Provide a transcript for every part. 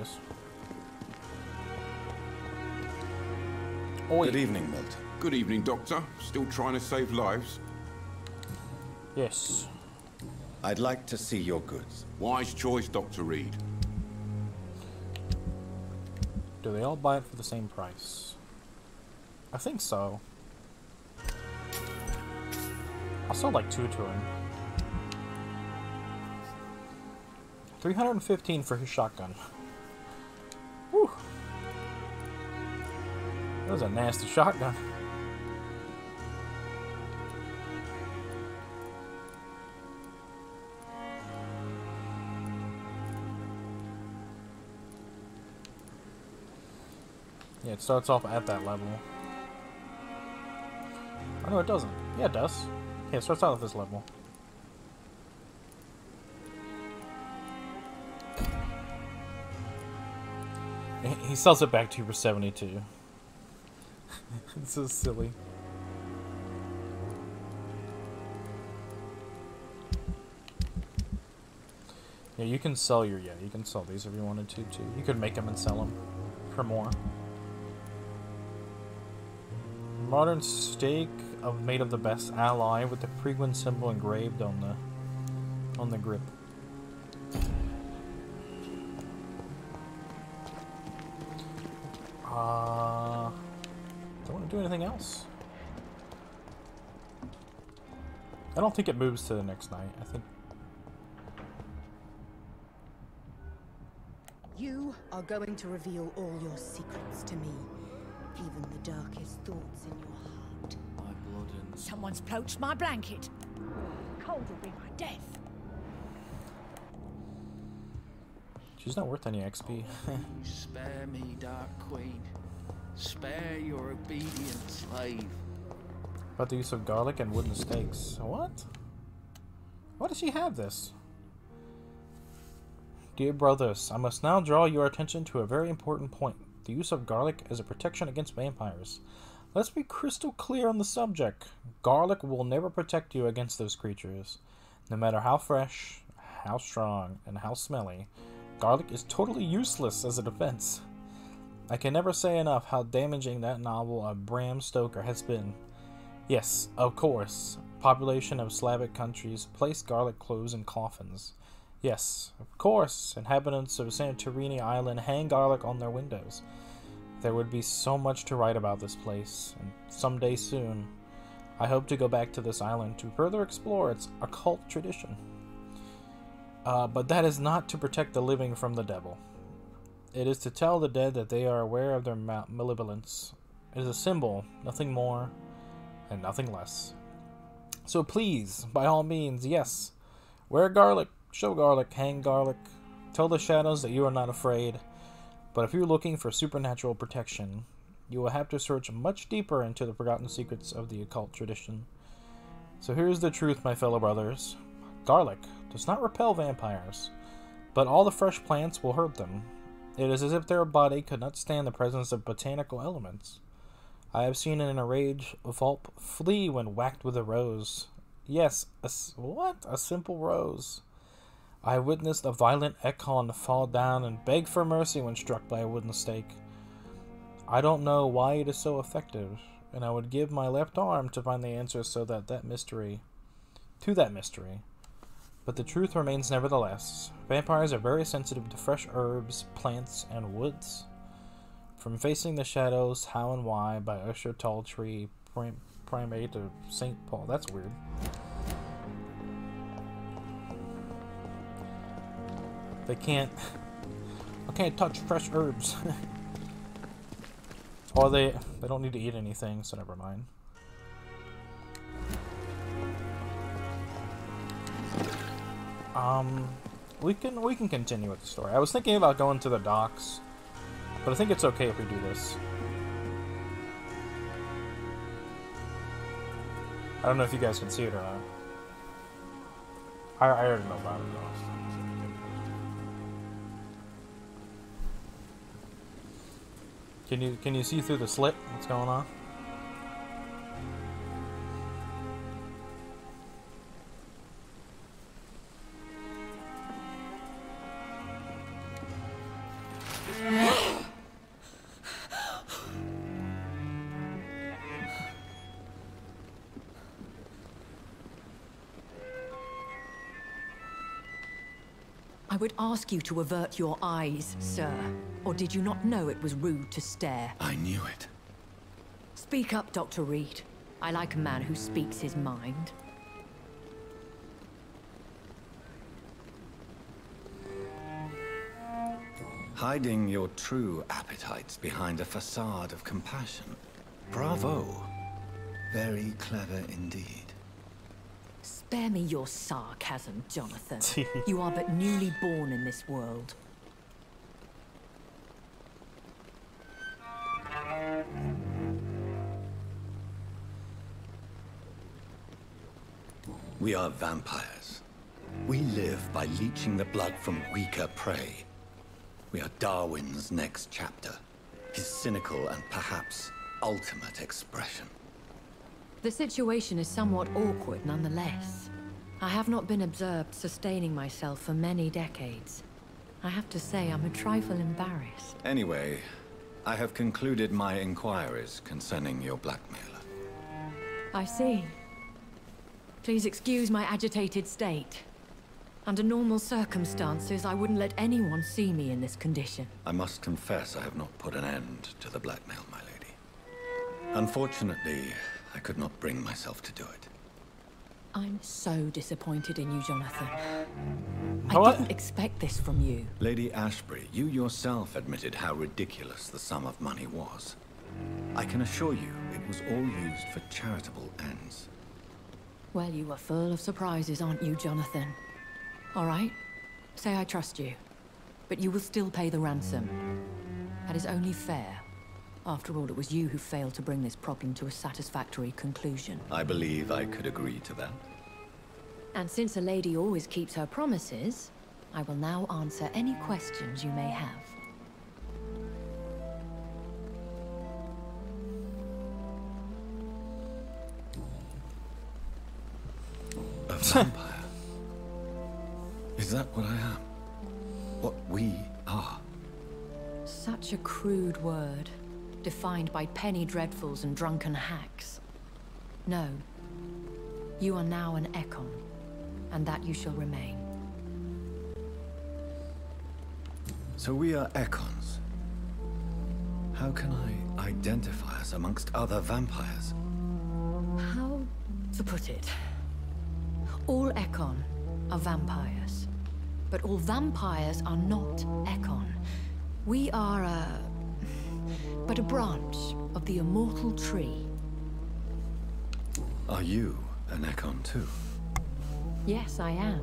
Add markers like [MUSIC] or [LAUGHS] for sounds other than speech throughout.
is. Oi. Oh, Good evening, Milt. Good evening, Doctor. Still trying to save lives? Yes. I'd like to see your goods. Wise choice, Dr. Reid. Do they all buy it for the same price? I think so. I'll sell like two to him. 315 for his shotgun. That was a nasty shotgun. Yeah, it starts off at that level. Oh no, it doesn't. Yeah, it does. Yeah, it starts out at this level. He sells it back to you for 72. [LAUGHS] it's so silly. Yeah, you can sell your, yeah, you can sell these if you wanted to, too. You could make them and sell them for more. Modern stake of made of the best ally with the Priwen symbol engraved on the on the grip. Do anything else. I don't think it moves to the next night. I think. You are going to reveal all your secrets to me, even the darkest thoughts in your heart. My blood and... Someone's poached my blanket. Cold will be my death. She's not worth any XP. Oh, spare me, Dark Queen. Spare your obedient slave. About the use of garlic and wooden stakes. What? Why does she have this? Dear brothers, I must now draw your attention to a very important point. The use of garlic as a protection against vampires. Let's be crystal clear on the subject. Garlic will never protect you against those creatures. No matter how fresh, how strong, and how smelly, Garlic is totally useless as a defense. I can never say enough how damaging that novel of Bram Stoker has been. Yes, of course, population of Slavic countries place garlic cloves in coffins. Yes, of course, inhabitants of Santorini Island hang garlic on their windows. There would be so much to write about this place, and someday soon, I hope to go back to this island to further explore its occult tradition. Uh, but that is not to protect the living from the devil. It is to tell the dead that they are aware of their malevolence. It is a symbol, nothing more and nothing less. So please, by all means, yes, wear garlic, show garlic, hang garlic, tell the shadows that you are not afraid. But if you're looking for supernatural protection, you will have to search much deeper into the forgotten secrets of the occult tradition. So here's the truth, my fellow brothers. Garlic does not repel vampires, but all the fresh plants will hurt them. It is as if their body could not stand the presence of botanical elements. I have seen in a rage a Vulp flee when whacked with a rose. Yes, a, what? A simple rose. I witnessed a violent Ekon fall down and beg for mercy when struck by a wooden stake. I don't know why it is so effective, and I would give my left arm to find the answer so that that mystery, to that mystery, but the truth remains nevertheless. Vampires are very sensitive to fresh herbs, plants, and woods. From Facing the Shadows, How and Why by Usher Talltree, Prim Primate of St. Paul. That's weird. They can't... I can't touch fresh herbs. [LAUGHS] or they, they don't need to eat anything, so never mind. Um, we can we can continue with the story. I was thinking about going to the docks, but I think it's okay if we do this. I don't know if you guys can see it or not. I, I already know about it though. Can you can you see through the slit? What's going on? Ask you to avert your eyes, sir. Or did you not know it was rude to stare? I knew it. Speak up, Dr. Reid. I like a man who speaks his mind. Hiding your true appetites behind a facade of compassion. Bravo. Very clever indeed. Spare me your sarcasm, Jonathan. you are but newly born in this world. We are vampires. We live by leeching the blood from weaker prey. We are Darwin's next chapter. His cynical and perhaps ultimate expression. The situation is somewhat awkward nonetheless. I have not been observed sustaining myself for many decades. I have to say I'm a trifle embarrassed. Anyway, I have concluded my inquiries concerning your blackmailer. I see. Please excuse my agitated state. Under normal circumstances, I wouldn't let anyone see me in this condition. I must confess I have not put an end to the blackmail, my lady. Unfortunately, I could not bring myself to do it. I'm so disappointed in you, Jonathan. I What? didn't expect this from you. Lady Ashbury, you yourself admitted how ridiculous the sum of money was. I can assure you it was all used for charitable ends. Well, you are full of surprises, aren't you, Jonathan? All right, say I trust you. But you will still pay the ransom. That is only fair. After all, it was you who failed to bring this problem to a satisfactory conclusion. I believe I could agree to that. And since a lady always keeps her promises, I will now answer any questions you may have. A vampire? Is that what I am? What we are? Such a crude word, defined by penny dreadfuls and drunken hacks. No. You are now an Ekon, and that you shall remain. So we are Ekons. How can I identify us amongst other vampires? How to put it? All Ekon are vampires. But all vampires are not Ekon. We are a... but a branch of the immortal tree. Are you an Ekon too? Yes, I am.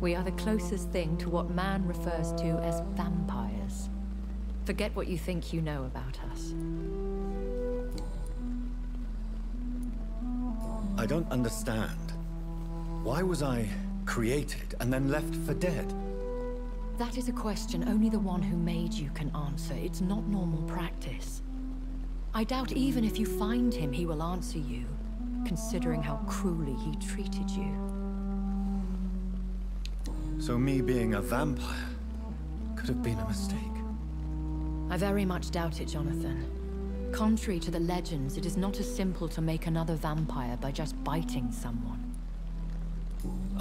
We are the closest thing to what man refers to as vampires. Forget what you think you know about us. I don't understand. Why was I created and then left for dead? That is a question only the one who made you can answer. It's not normal practice. I doubt even if you find him, he will answer you, considering how cruelly he treated you. So me being a vampire could have been a mistake. I very much doubt it, Jonathan. Contrary to the legends, it is not as simple to make another vampire by just biting someone.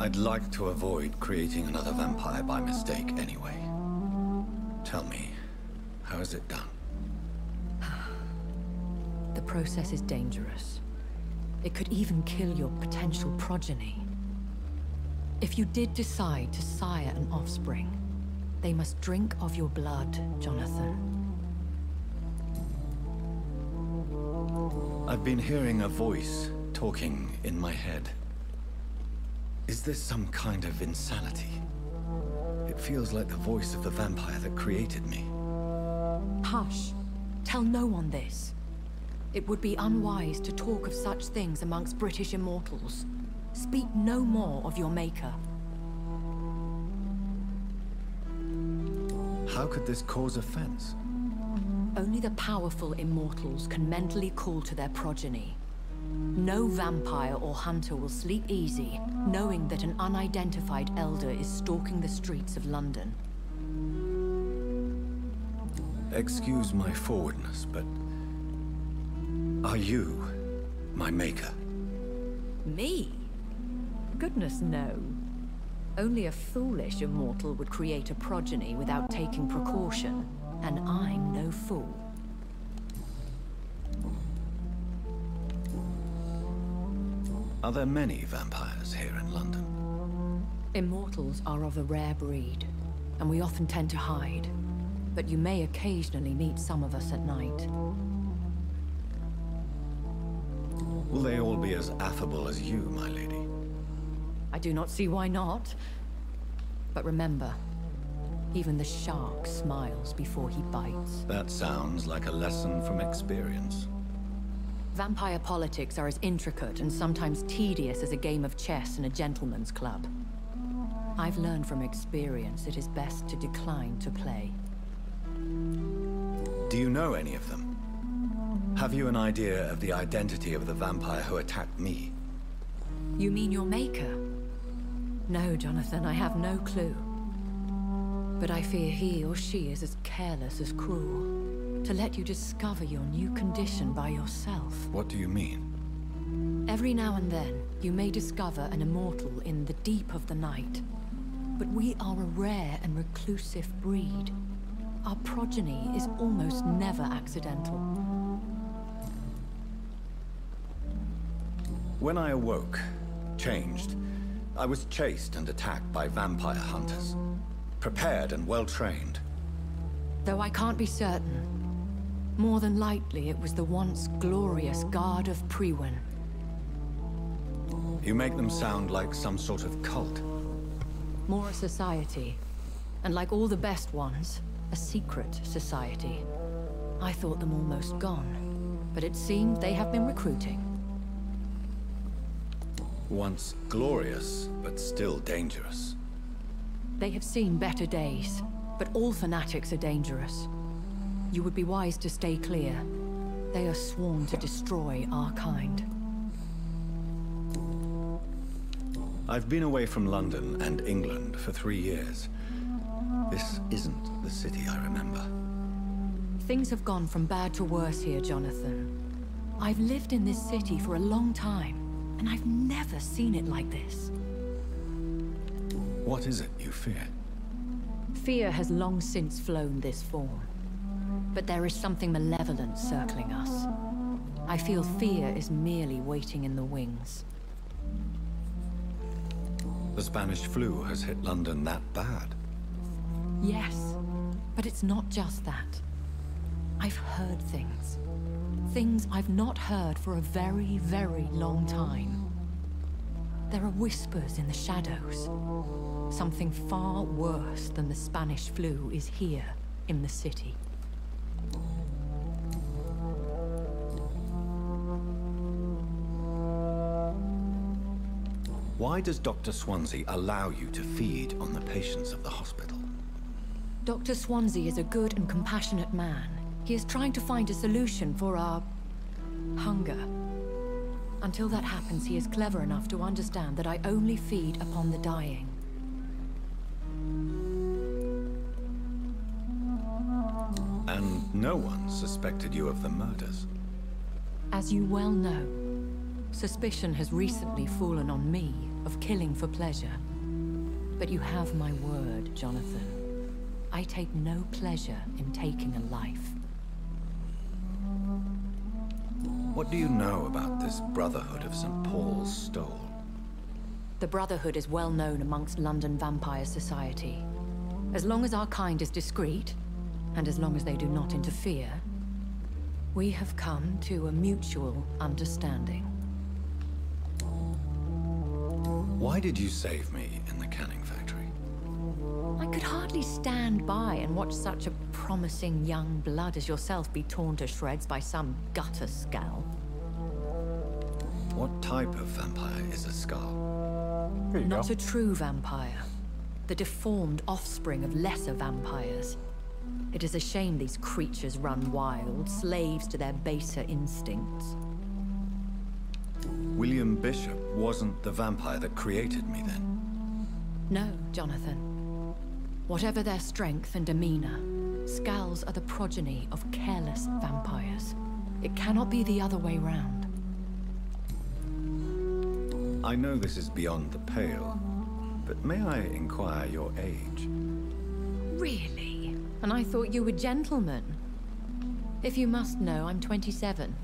I'd like to avoid creating another vampire by mistake anyway. Tell me, how is it done? [SIGHS] The process is dangerous. It could even kill your potential progeny. If you did decide to sire an offspring, they must drink of your blood, Jonathan. I've been hearing a voice talking in my head. Is this some kind of insanity? It feels like the voice of the vampire that created me. Hush. Tell no one this. It would be unwise to talk of such things amongst British immortals. Speak no more of your maker. How could this cause offense? Only the powerful immortals can mentally call to their progeny. No vampire or hunter will sleep easy, knowing that an unidentified elder is stalking the streets of London. Excuse my forwardness, but... Are you my maker? Me? Goodness, no. Only a foolish immortal would create a progeny without taking precaution, and I'm no fool. Are there many vampires here in London? Immortals are of a rare breed, and we often tend to hide. But you may occasionally meet some of us at night. Will they all be as affable as you, my lady? I do not see why not. But remember, even the shark smiles before he bites. That sounds like a lesson from experience. Vampire politics are as intricate and sometimes tedious as a game of chess in a gentleman's club. I've learned from experience it is best to decline to play. Do you know any of them? Have you an idea of the identity of the vampire who attacked me? You mean your maker? No, Jonathan, I have no clue. But I fear he or she is as careless as cruel. To let you discover your new condition by yourself. What do you mean? Every now and then, you may discover an immortal in the deep of the night. But we are a rare and reclusive breed. Our progeny is almost never accidental. When I awoke, changed, I was chased and attacked by vampire hunters. Prepared and well-trained. Though I can't be certain. More than likely, it was the once glorious Guard of Priwen. You make them sound like some sort of cult. More a society. And like all the best ones, a secret society. I thought them almost gone. But it seemed they have been recruiting. Once glorious, but still dangerous. They have seen better days, but all fanatics are dangerous. You would be wise to stay clear. They are sworn to destroy our kind. I've been away from London and England for three years. This isn't the city I remember. Things have gone from bad to worse here, Jonathan. I've lived in this city for a long time, and I've never seen it like this. What is it you fear? Fear has long since flown this form. But there is something malevolent circling us. I feel fear is merely waiting in the wings. The Spanish flu has hit London that bad. Yes, but it's not just that. I've heard things. Things I've not heard for a very, very long time. There are whispers in the shadows. Something far worse than the Spanish flu is here in the city. Why does Dr. Swansea allow you to feed on the patients of the hospital? Dr. Swansea is a good and compassionate man. He is trying to find a solution for our... hunger. Until that happens, he is clever enough to understand that I only feed upon the dying. No one suspected you of the murders. As you well know, suspicion has recently fallen on me of killing for pleasure. But you have my word, Jonathan. I take no pleasure in taking a life. What do you know about this Brotherhood of St. Paul's Stole? The Brotherhood is well known amongst London Vampire Society. As long as our kind is discreet, and as long as they do not interfere, we have come to a mutual understanding. Why did you save me in the canning factory? I could hardly stand by and watch such a promising young blood as yourself be torn to shreds by some gutter Skal. What type of vampire is a Skal? Not go. a true vampire. The deformed offspring of lesser vampires. It is a shame these creatures run wild, slaves to their baser instincts. William Bishop wasn't the vampire that created me then. No, Jonathan. Whatever their strength and demeanor, Skals are the progeny of careless vampires. It cannot be the other way round. I know this is beyond the pale, But may I inquire your age? Really? And I thought you were gentlemen. If you must know, I'm 27.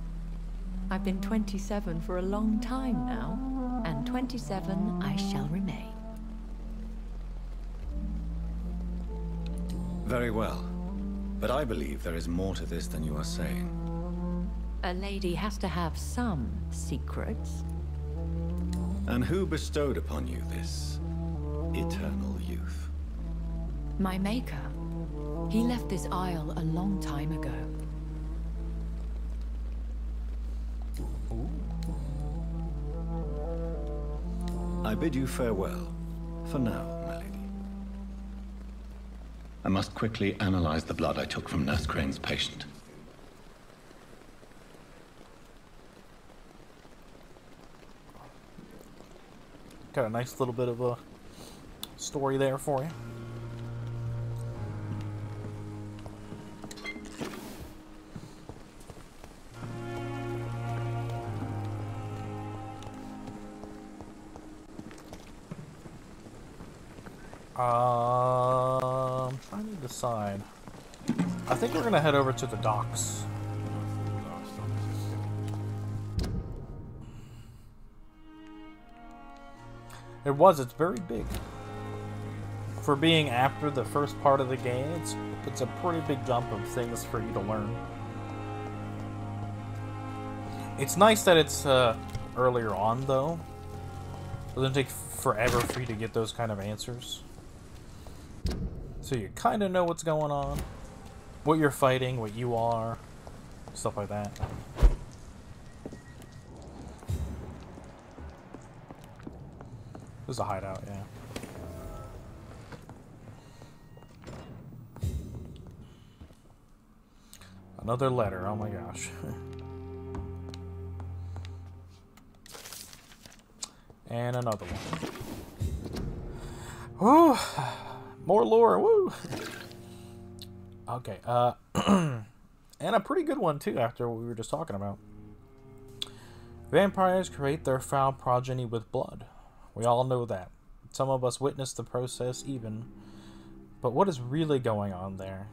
I've been 27 for a long time now, and 27 I shall remain. Very well. But I believe there is more to this than you are saying. A lady has to have some secrets. And who bestowed upon you this eternal youth? My maker. He left this isle a long time ago. I bid you farewell. For now, my lady. I must quickly analyze the blood I took from Nurse Crane's patient. Got a nice little bit of a story there for you. Um, trying to decide. I think we're gonna head over to the docks. It was. It's very big. For being after the first part of the game, it's it's a pretty big jump of things for you to learn. It's nice that it's uh, earlier on, though. It doesn't take forever for you to get those kind of answers. So you kind of know what's going on, what you're fighting, what you are, stuff like that. There's a hideout, yeah. Another letter, oh my gosh. [LAUGHS] and another one. Woo! More lore, woo! okay, uh, [CLEARS THROAT] and a pretty good one too after what we were just talking about. Vampires create their foul progeny with blood. We all know that. Some of us witness the process even. But what is really going on there?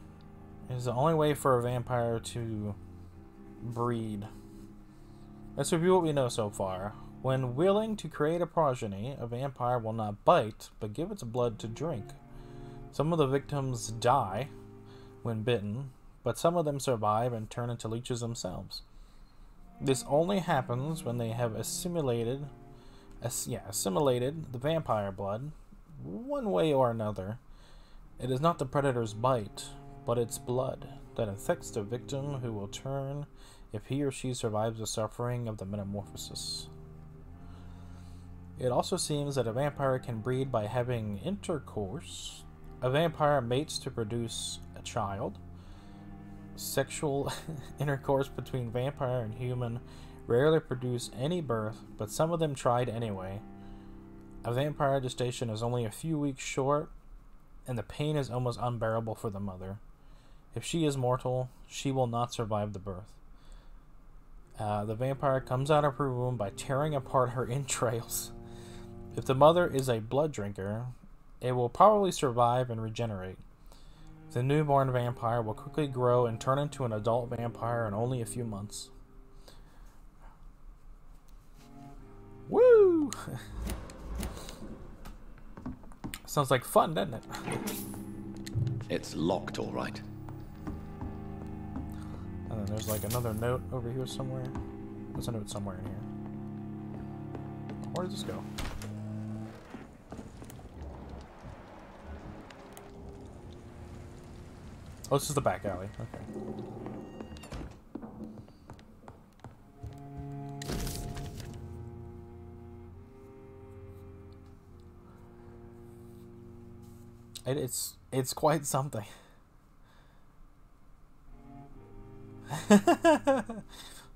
Is the only way for a vampire to breed. Let's review what we know so far. When willing to create a progeny, a vampire will not bite, but give its blood to drink. Some of the victims die when bitten, but some of them survive and turn into leeches themselves. This only happens when they have assimilated ass- yeah, assimilated the vampire blood, one way or another. It is not the predator's bite, but its blood that infects the victim who will turn if he or she survives the suffering of the metamorphosis. It also seems that a vampire can breed by having intercourse. A vampire mates to produce a child. Sexual [LAUGHS] intercourse between vampire and human rarely produce any birth, but some of them tried anyway. A vampire gestation is only a few weeks short, and the pain is almost unbearable for the mother. If she is mortal, she will not survive the birth. Uh, the vampire comes out of her womb by tearing apart her [LAUGHS] entrails. If the mother is a blood drinker, it will probably survive and regenerate. The newborn vampire will quickly grow and turn into an adult vampire in only a few months. Woo! [LAUGHS] Sounds like fun, doesn't it? It's locked, all right. And then there's like another note over here somewhere. There's a note somewhere in here. Where does this go? Oh, this is the back alley. Okay. It, it's it's quite something. [LAUGHS] so I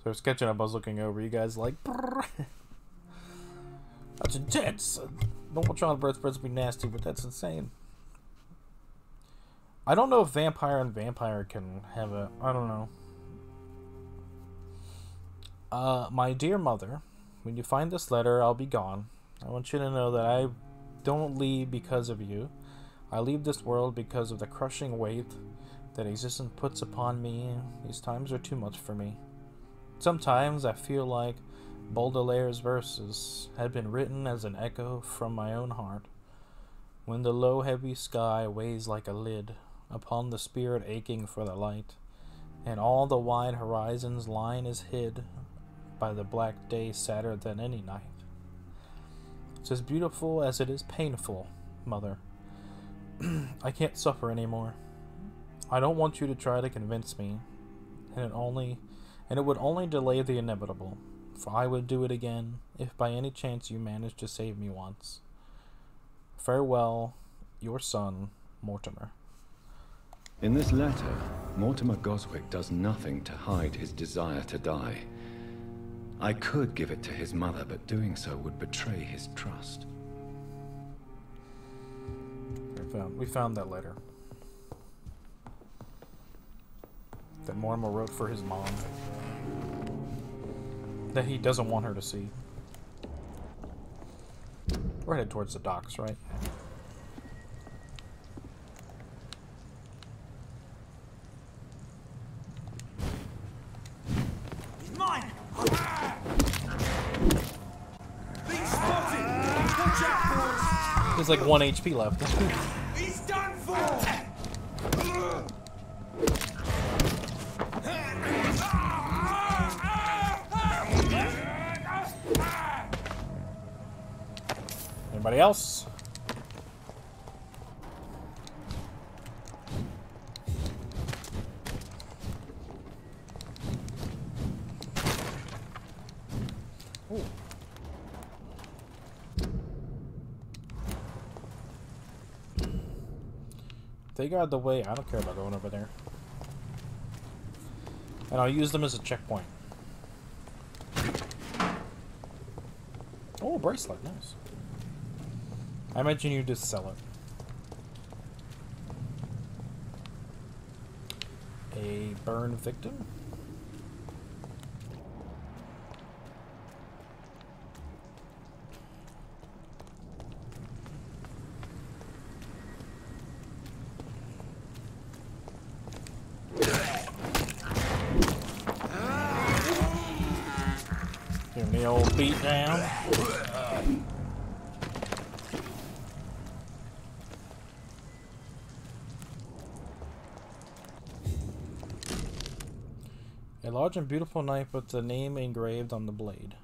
was catching up. I was looking over. You guys like. That's intense. Normal childbirth spreads be nasty, but that's insane. I don't know if vampire and vampire can have a. I don't know. Uh, my dear mother, when you find this letter, I'll be gone. I want you to know that I don't leave because of you. I leave this world because of the crushing weight that existence puts upon me. These times are too much for me. Sometimes I feel like Baudelaire's verses had been written as an echo from my own heart. When the low, heavy sky weighs like a lid upon the spirit aching for the light, and all the wide horizon's line is hid by the black day sadder than any night. It's as beautiful as it is painful, Mother. [CLEARS THROAT] I can't suffer anymore. I don't want you to try to convince me, and it only and it would only delay the inevitable, for I would do it again if by any chance you managed to save me once. Farewell, your son, Mortimer. In this letter, Mortimer Goswick does nothing to hide his desire to die. I could give it to his mother, but doing so would betray his trust. We found, we found that letter. That Mortimer wrote for his mom. That he doesn't want her to see. We're headed towards the docks, right? Being spotted! Watch out, boys! There's like one HP left. He's done for! Anybody else? They got the way. I don't care about going over there. And I'll use them as a checkpoint. Oh, bracelet, nice. I imagine you just sell it. A burn victim? Give me the old beat down. A large and beautiful knife with the name engraved on the blade.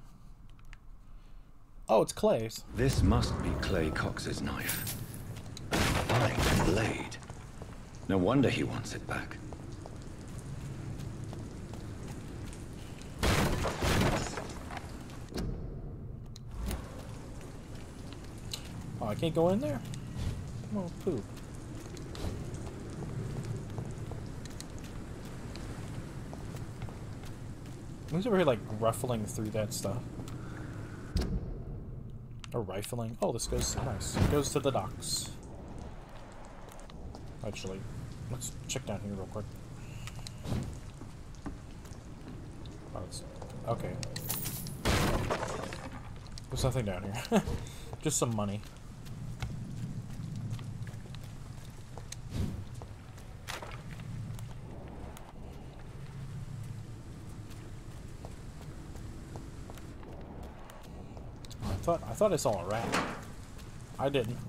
Oh, it's Clay's. This must be Clay Cox's knife. A fine blade. No wonder he wants it back. Can't go in there? Oh, poop. Who's over here, like, ruffling through that stuff? Or rifling? Oh, this goes... Nice. It goes to the docks. Actually, let's check down here real quick. Oh. Okay. There's nothing down here. [LAUGHS] Just some money. I thought I thought I saw a rat. I didn't.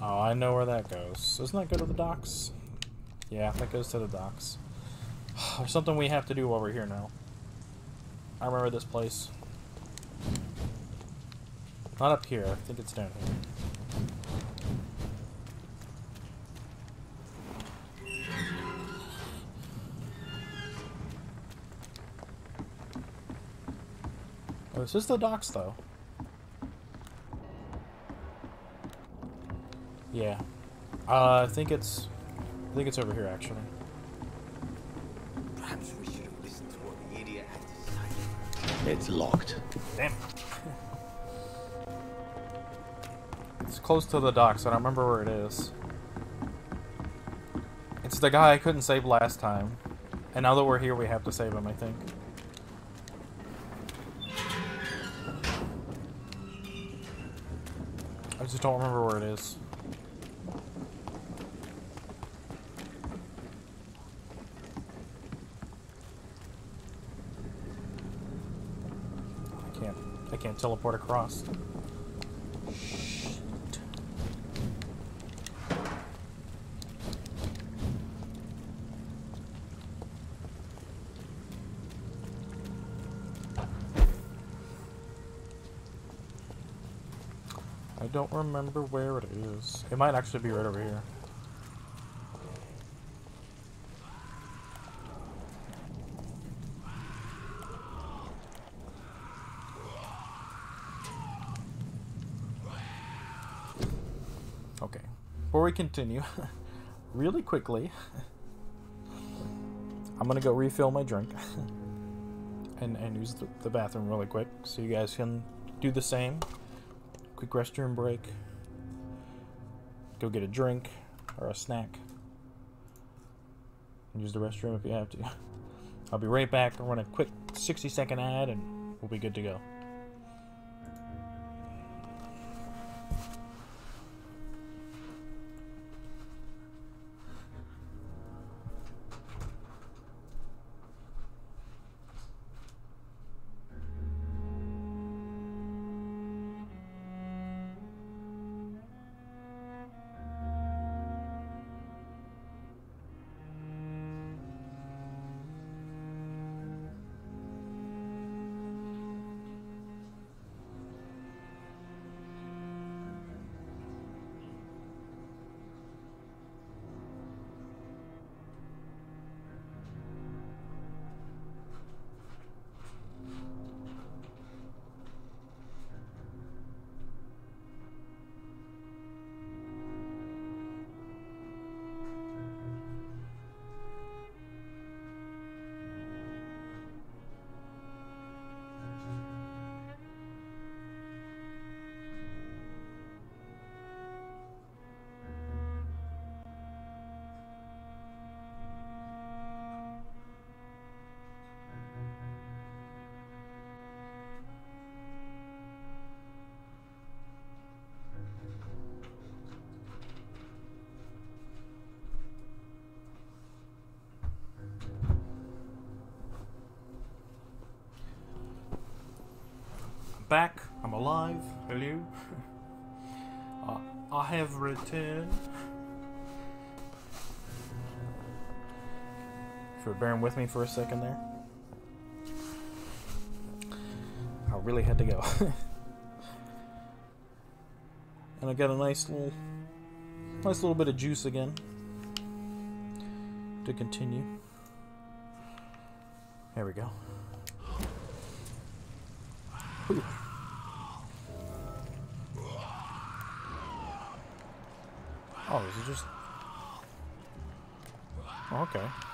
Oh, I know where that goes. Doesn't that go to the docks? Yeah, that goes to the docks. [SIGHS] There's something we have to do over here now. I remember this place. Not up here. I think it's down here. This is the docks, though. Yeah. Uh, I think it's... I think it's over here, actually. Perhaps we should have listened to what the idiot had to say. It's locked. Damn. it's close to the docks. I don't remember where it is. It's the guy I couldn't save last time. And now that we're here, we have to save him, I think. Just don't remember where it is. I can't. I can't teleport across. Remember where it is. It might actually be right over here. Okay. Before we continue, [LAUGHS] really quickly, [LAUGHS] I'm gonna go refill my drink [LAUGHS] and, and use the, the bathroom really quick so you guys can do the same. Quick restroom break. Go get a drink or a snack. Use the restroom if you have to. [LAUGHS] I'll be right back. I'll run a quick 60 second ad and we'll be good to go. Back. I'm alive. Hello. [LAUGHS] uh, I have returned. For bearing with me for a second there. I really had to go. [LAUGHS] and I got a nice little, nice little bit of juice again to continue. There we go. Ooh. Oh, is just... Oh, okay.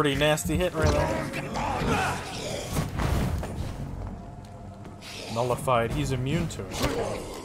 Pretty nasty hit right there. Nullified. He's immune to it.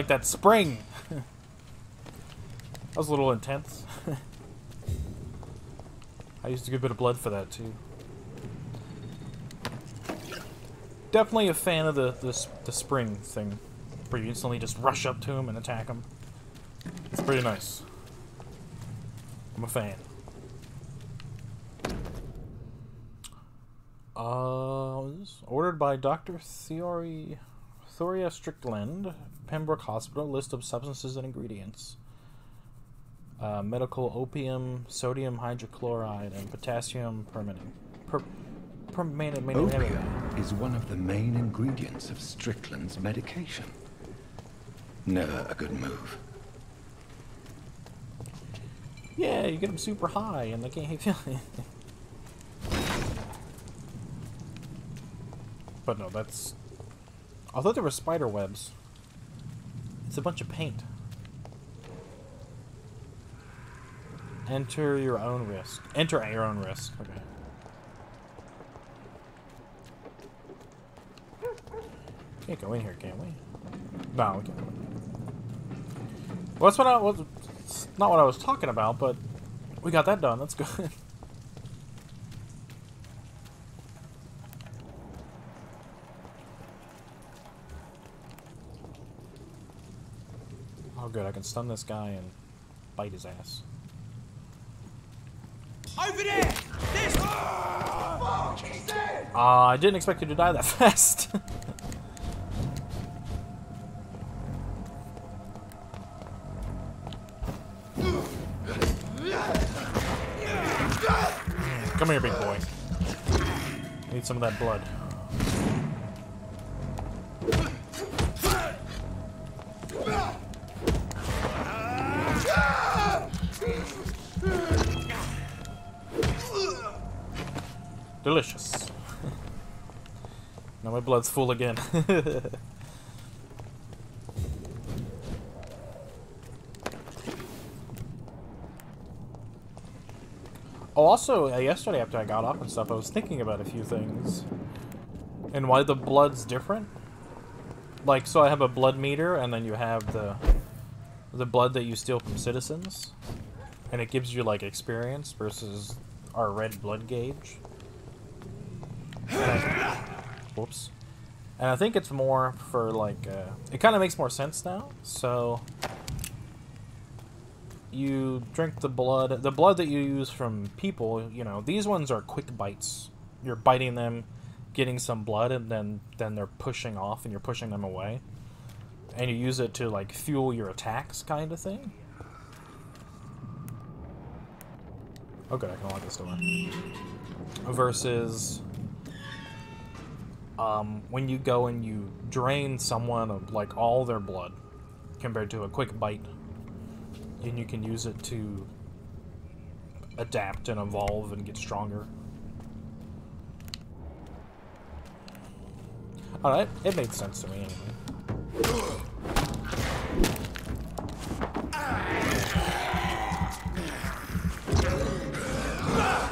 Like that spring? [LAUGHS] that was a little intense. [LAUGHS] I used a good bit of blood for that too. Definitely a fan of the, the, the spring thing, where you instantly just rush up to him and attack him. It's pretty nice. I'm a fan. Uh, ordered by Dr. Theory, Thoria Strickland, Pembroke Hospital. List of substances and ingredients. Uh, medical opium, sodium hydrochloride, and potassium permanganate. Per, permanganate. Opium is one of the main ingredients of Strickland's medication. Never a good move. Yeah, you get them super high and they can't feel anything. [LAUGHS] But no, that's... I thought there were spider webs. It's a bunch of paint. Enter your own risk. Enter at your own risk. Okay. Can't go in here, can we? No, we can't. Well, that's what I was... Not what I was talking about, but we got that done. That's good. [LAUGHS] good. I can stun this guy and bite his ass. Over there! This! Uh, I didn't expect you to die that [LAUGHS] fast. [LAUGHS] Come here, big boy. Need some of that blood. Delicious. [LAUGHS] now my blood's full again. [LAUGHS] Oh, also, uh, yesterday after I got up and stuff, I was thinking about a few things. And why the blood's different. Like, so I have a blood meter, and then you have the the blood that you steal from citizens. And it gives you, like, experience versus our red blood gauge. Whoops. And I think it's more for, like, uh, it kind of makes more sense now. So, you drink the blood, the blood that you use from people, you know, these ones are quick bites. You're biting them, getting some blood, and then then they're pushing off, and you're pushing them away. And you use it to like fuel your attacks, kind of thing. Oh, good, I can unlock this door. Versus, um, when you go and you drain someone of like all their blood, compared to a quick bite and you can use it to adapt and evolve and get stronger. Alright, it made sense to me anyway. Bastards.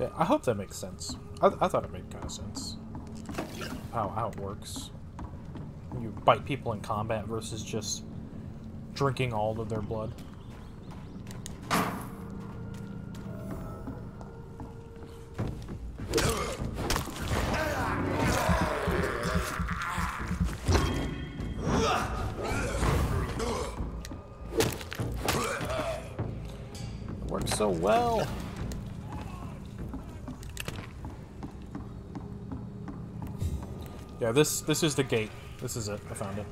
Yeah, I hope that makes sense. I, I thought it made kind of sense. How, how it works. You bite people in combat versus just drinking all of their blood. Works so well. Yeah, this this is the gate. This is it. I found it.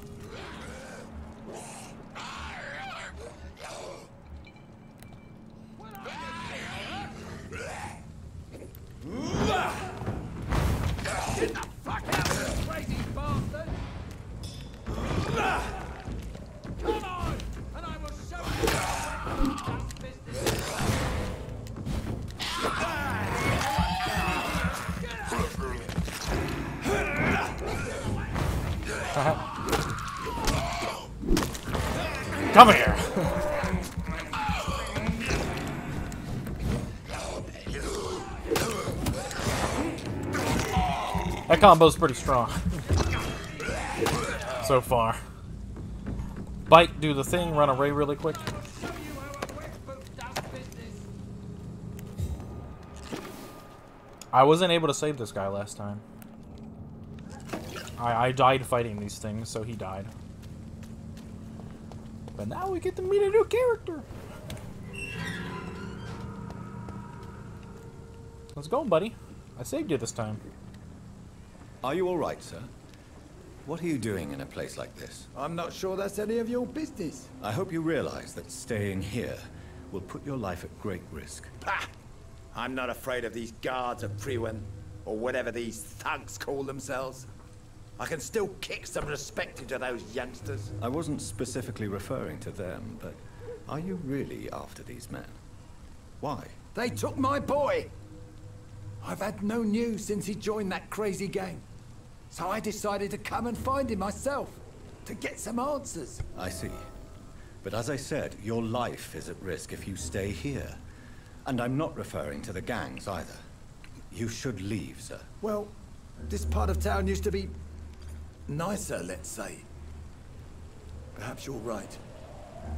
Combo's pretty strong. so far. Bite, do the thing, run away really quick. I wasn't able to save this guy last time. I, I died fighting these things, so he died. But now we get to meet a new character. Let's go, buddy. I saved you this time. Are you all right, sir? What are you doing in a place like this? I'm not sure that's any of your business. I hope you realize that staying here will put your life at great risk. Pah! I'm not afraid of these guards of Priwen, or whatever these thugs call themselves. I can still kick some respect into those youngsters. I wasn't specifically referring to them, but are you really after these men? Why? They took my boy! I've had no news since he joined that crazy gang. So I decided to come and find him myself, to get some answers. I see. But as I said, your life is at risk if you stay here. And I'm not referring to the gangs either. You should leave, sir. Well, this part of town used to be... nicer, let's say. Perhaps you're right.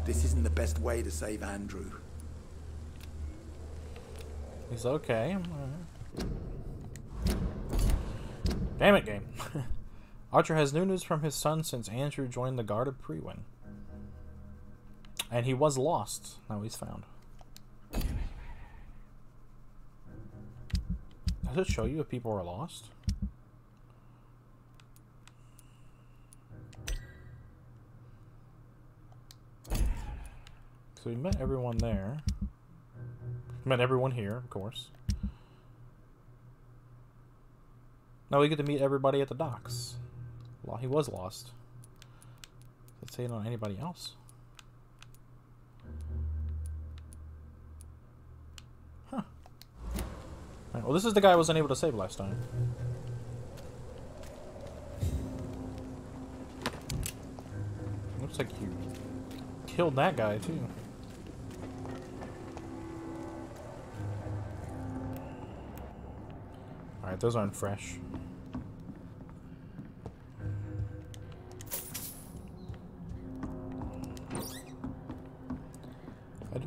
This isn't the best way to save Andrew. He's okay. Damn it, game. [LAUGHS] Archer has new news from his son since Andrew joined the Guard of Priwen. And he was lost. Now he's found. Does it show you if people are lost? So we met everyone there. Met everyone here, of course. Now we get to meet everybody at the docks. Well, he was lost. Let's say it on anybody else. Huh. Right, well, this is the guy I wasn't able to save last time. Looks like you killed that guy, too. Alright, those aren't fresh.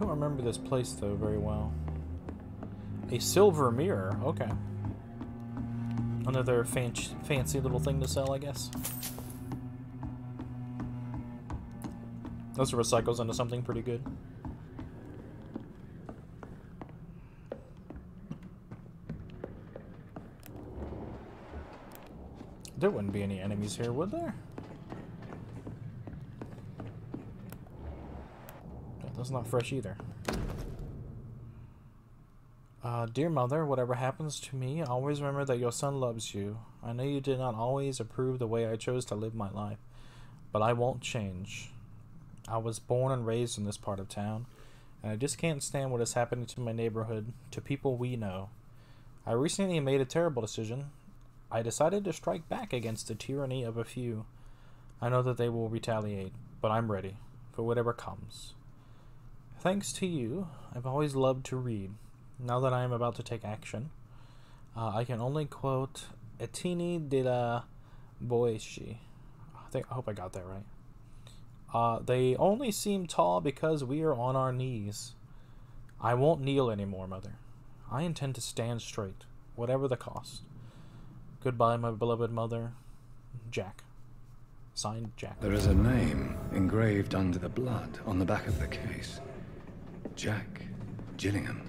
Don't remember this place, though, very well. A silver mirror, okay. Another fan fancy little thing to sell, I guess. Those recycles into something pretty good. There wouldn't be any enemies here, would there? That's not fresh either. Uh, dear mother, whatever happens to me, always remember that your son loves you. I know you did not always approve the way I chose to live my life, but I won't change. I was born and raised in this part of town, and I just can't stand what is happening to my neighborhood, to people we know. I recently made a terrible decision. I decided to strike back against the tyranny of a few. I know that they will retaliate, but I'm ready for whatever comes. Thanks to you, I've always loved to read. Now that I am about to take action, uh, I can only quote Etini de la Boeshi. I think I hope I got that right. Uh, they only seem tall because we are on our knees. I won't kneel anymore, Mother. I intend to stand straight, whatever the cost. Goodbye, my beloved mother. Jack. Signed, Jack. There is a name engraved under the blood on the back of the case. Jack Gillingham.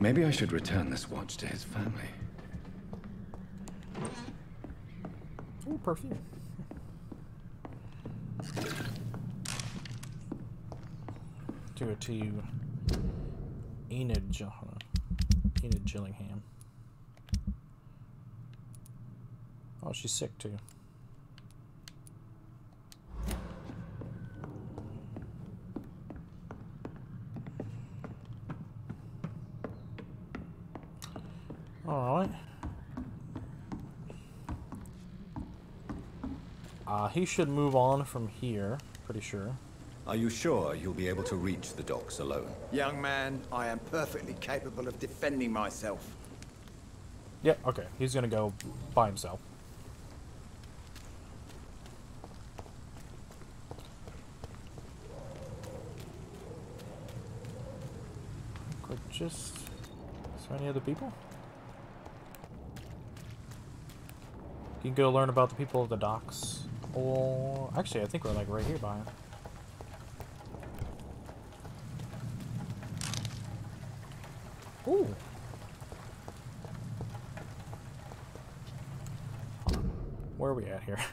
Maybe I should return this watch to his family. Ooh, perfume. Do it to you, Enid, Gill- Enid Gillingham. Oh, she's sick too. Alright. Uh, he should move on from here, pretty sure. Are you sure you'll be able to reach the docks alone? Young man, I am perfectly capable of defending myself. Yeah, okay. He's gonna go by himself. Could just... Is there any other people? You can go learn about the people of the docks. Or... Actually, I think we're like right here by it. Ooh. Where are we at here? [LAUGHS]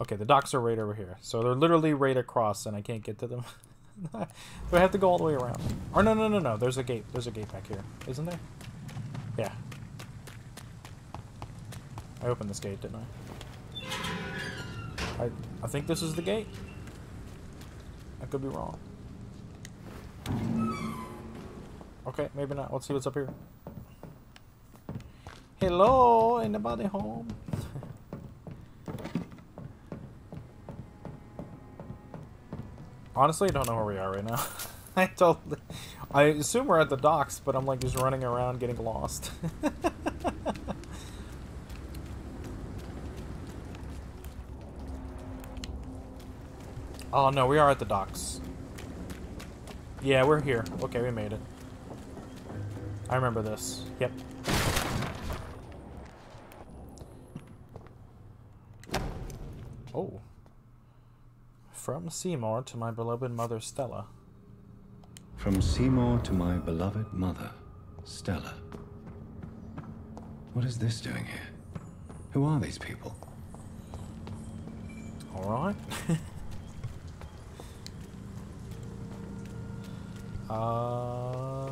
Okay, the docks are right over here. So they're literally right across and I can't get to them. [LAUGHS] Do I have to go all the way around? Or no, no, no, no. There's a gate. There's a gate back here. Isn't there? Yeah. I opened this gate, didn't I? I, I think this is the gate. I could be wrong. Okay, maybe not. Let's see what's up here. Hello, anybody home? [LAUGHS] Honestly, I don't know where we are right now. [LAUGHS] I totally... I assume we're at the docks, but I'm like just running around getting lost. [LAUGHS] oh no, we are at the docks. Yeah, we're here. Okay, we made it. I remember this. Yep. Oh. From Seymour to my beloved mother Stella. From Seymour to my beloved mother, Stella. What is this doing here? Who are these people? Alright. [LAUGHS] uh...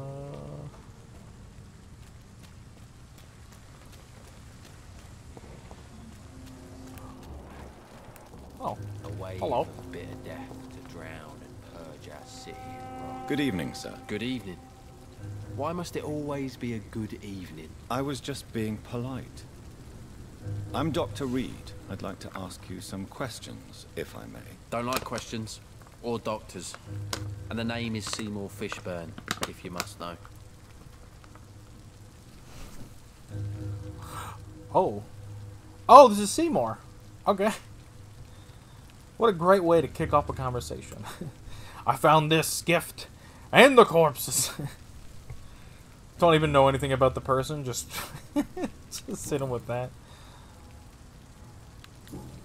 Oh, Away hello. from the bitter death to drown and purge our city. Good evening, sir. Good evening. Why must it always be a good evening? I was just being polite. I'm Dr. Reid. I'd like to ask you some questions, if I may. Don't like questions. Or doctors. And the name is Seymour Fishburne, if you must know. Oh. Oh, this is Seymour. Okay. What a great way to kick off a conversation. [LAUGHS] I found this gift and the corpses. [LAUGHS] Don't even know anything about the person, just [LAUGHS] just sit him with that.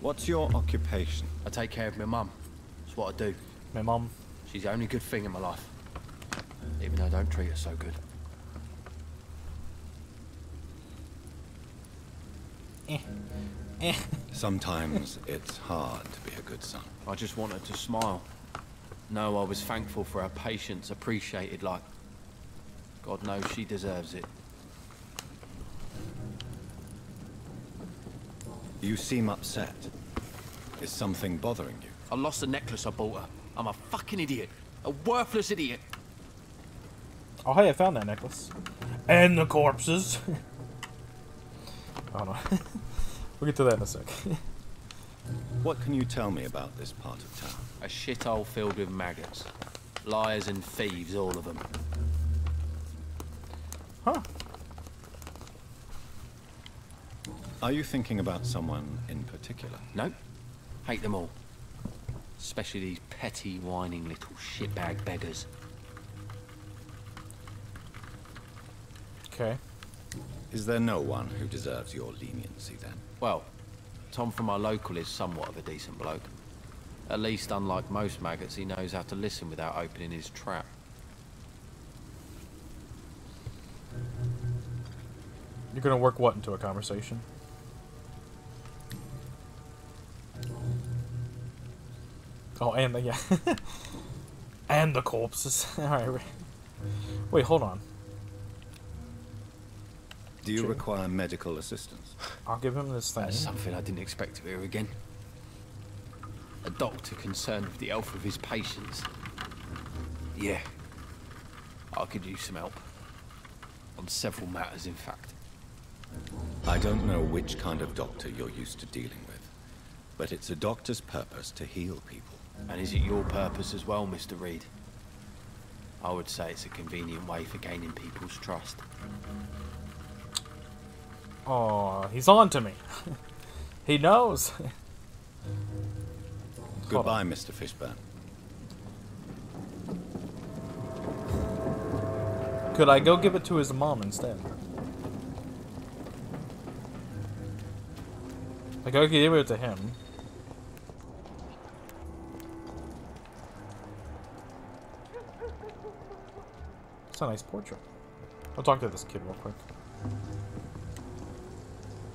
What's your occupation? I take care of my mum. That's what I do. My mum. She's the only good thing in my life. Even though I don't treat her so good. Eh. Eh. Sometimes it's hard to be a good son. I just wanted to smile. No, I was thankful for her patience, appreciated like... God knows she deserves it. You seem upset. Is something bothering you? I lost the necklace I bought her. I'm a fucking idiot. A worthless idiot. Oh, hey, I found that necklace. And the corpses. oh, [LAUGHS] no. we'll get to that in a sec. What can you tell me about this part of town? A shithole filled with maggots. Liars and thieves, all of them. Huh. Are you thinking about someone in particular? Nope. Hate them all. Especially these petty, whining little shitbag beggars. Okay. Is there no one who deserves your leniency then? Well, Tom from our local is somewhat of a decent bloke. At least, unlike most maggots, he knows how to listen without opening his trap. You're gonna work what into a conversation? Oh, and the yeah, [LAUGHS] and the corpses. [LAUGHS] All right. wait. Wait, hold on. Do you Sure. require medical assistance? I'll give him this thing. That's something I didn't expect to hear again. A doctor concerned with the health of his patients. Yeah. I could use some help. On several matters, in fact. I don't know which kind of doctor you're used to dealing with, but it's a doctor's purpose to heal people. And is it your purpose as well, Mr. Reid? I would say it's a convenient way for gaining people's trust. Oh, he's on to me. [LAUGHS] he knows. [LAUGHS] Goodbye, Mr. Fishburne. Could I go give it to his mom instead? Like, I could give it to him. It's a nice portrait. I'll talk to this kid real quick.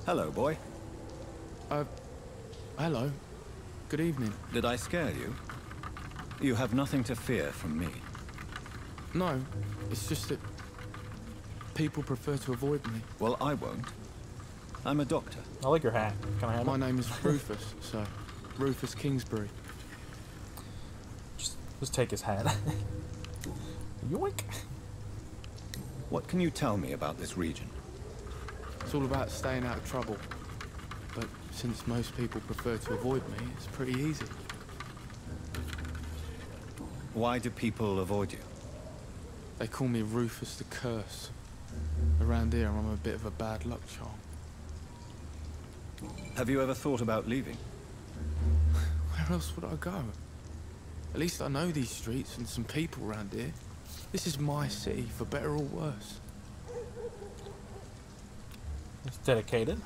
Hello, boy. Uh, hello. Good evening. Did I scare you? You have nothing to fear from me. No, it's just that people prefer to avoid me. Well, I won't. I'm a doctor. I like your hat. Can I have My it? name is [LAUGHS] Rufus, sir. Rufus Kingsbury. Just, just take his hat. [LAUGHS] Yoink. What can you tell me about this region? It's all about staying out of trouble. But since most people prefer to avoid me, it's pretty easy. Why do people avoid you? They call me Rufus the Curse. Around here, I'm a bit of a bad luck charm. Have you ever thought about leaving? [LAUGHS] Where else would I go? At least I know these streets and some people around here. This is my city, for better or worse. He's dedicated.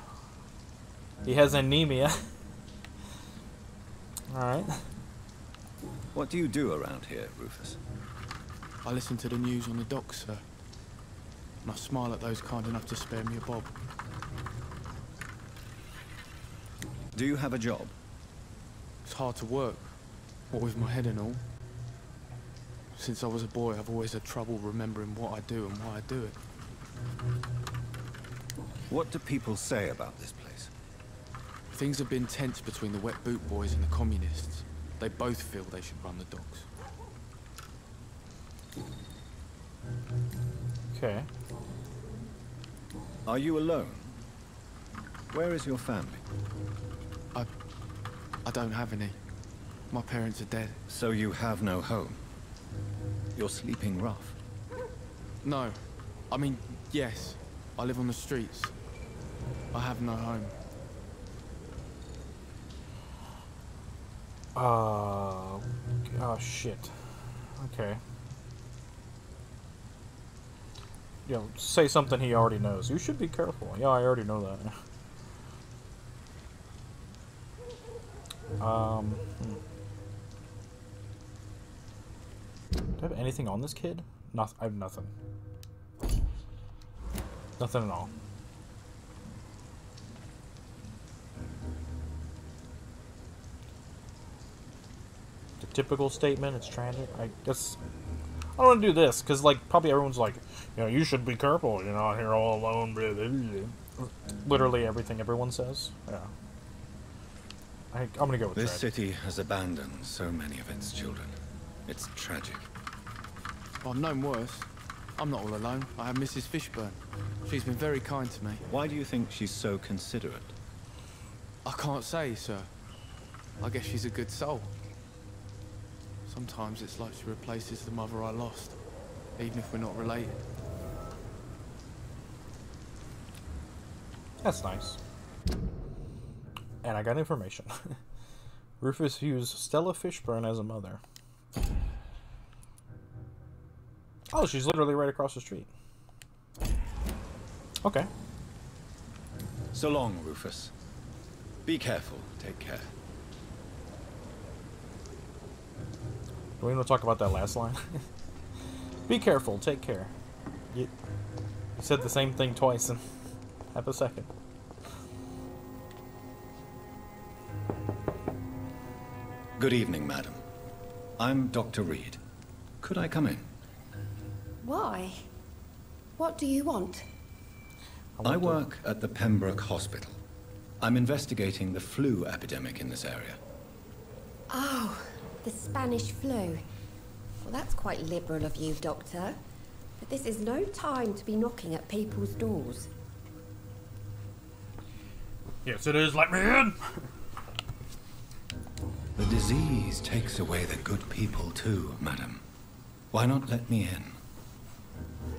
He has anemia. [LAUGHS] Alright. What do you do around here, Rufus? I listen to the news on the docks, sir. And I smile at those kind enough to spare me a bob. Do you have a job? It's hard to work, what with my head and all. Since I was a boy, I've always had trouble remembering what I do and why I do it. What do people say about this place? Things have been tense between the wet boot boys and the communists. They both feel they should run the docks. Okay. Are you alone? Where is your family? I... I don't have any. My parents are dead. So you have no home? You're sleeping rough. No. I mean, yes. I live on the streets. I have no home. Uh. Oh shit. Okay. You know, say something he already knows. You should be careful. Yeah, I already know that. [LAUGHS] Um. hmm. Do I have anything on this kid? Nothing. I have nothing. Nothing at all. The typical statement. It's tragic. I guess I don't want to do this because, like, probably everyone's like, you know, you should be careful. You're not here all alone. blah, blah, blah." Literally everything everyone says. Yeah. I, I'm gonna go with This city has abandoned so many of its children. It's tragic. I've known worse. I'm not all alone. I have Mrs. Fishburne. She's been very kind to me. Why do you think she's so considerate? I can't say, sir. I guess she's a good soul. Sometimes it's like she replaces the mother I lost, even if we're not related. That's nice. And I got information. [LAUGHS] Rufus used Stella Fishburne as a mother. Oh, she's literally right across the street. Okay. So long, Rufus. Be careful. Take care. Do we want to talk about that last line? [LAUGHS] Be careful. Take care. You, you said the same thing twice in [LAUGHS] half a second. Good evening, madam. I'm Dr. Reid. Could I come in? Why? What do you want? I work at the Pembroke Hospital. I'm investigating the flu epidemic in this area. Oh, the Spanish flu. Well, that's quite liberal of you, Doctor. But this is no time to be knocking at people's doors. Yes, it is. Let me in. The disease takes away the good people too, madam. Why not let me in?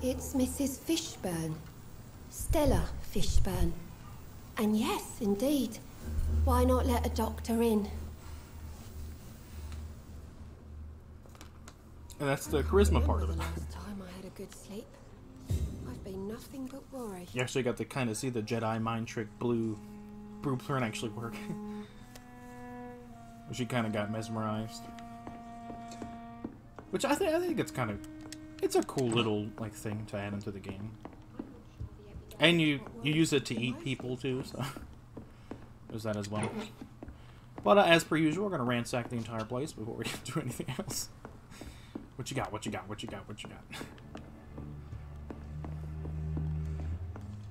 It's Mrs. Fishburne. Stella Fishburne. And yes, indeed. Why not let a doctor in? And that's the charisma part of it. Last time I had a good sleep. I've been nothing but worry. You actually got to kind of see the Jedi mind trick blue blueprint actually work. [LAUGHS] she kind of got mesmerized. Which I think I think it's kind of it's a cool little like thing to add into the game. And you you use it to eat people too, so [LAUGHS] there's that as well. But uh, as per usual, we're gonna ransack the entire place before we [LAUGHS] do anything else. What you got? What you got? What you got? What you got?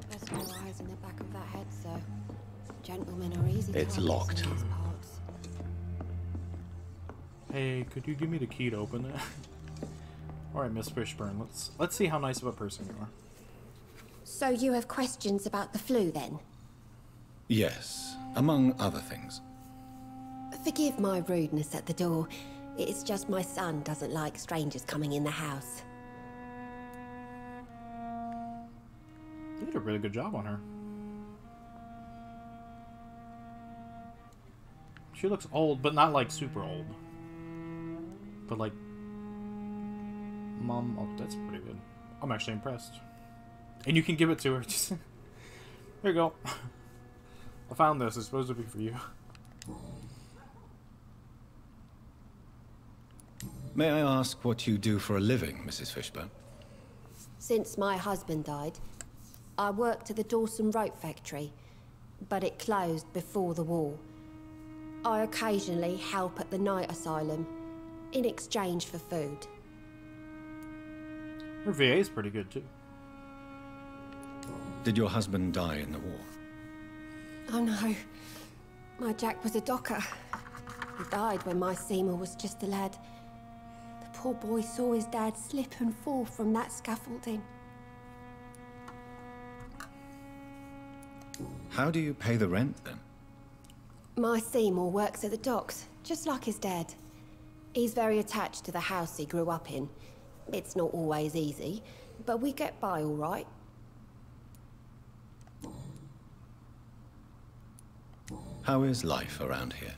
There's no eyes in the back of that head, sir. Gentlemen are easy It's targets locked. Hey, could you give me the key to open it? [LAUGHS] All right, Miss Fishburne. Let's let's see how nice of a person you are. So you have questions about the flu, then? Yes, among other things. Forgive my rudeness at the door. It's just my son doesn't like strangers coming in the house. You did a really good job on her. She looks old, but not like super old. But like, mom. Oh, that's pretty good. I'm actually impressed. And you can give it to her. [LAUGHS] Just there you go. I found this. It's supposed to be for you. May I ask what you do for a living, Mrs. Fishburne? Since my husband died, I worked at the Dawson Rope Factory, but it closed before the war. I occasionally help at the night asylum in exchange for food. Her VA is pretty good too. Did your husband die in the war? Oh no, my Jack was a docker. He died when my Seymour was just a lad. The poor boy saw his dad slip and fall from that scaffolding. How do you pay the rent then? My Seymour works at the docks, just like his dad. He's very attached to the house he grew up in. It's not always easy, but we get by all right. How is life around here?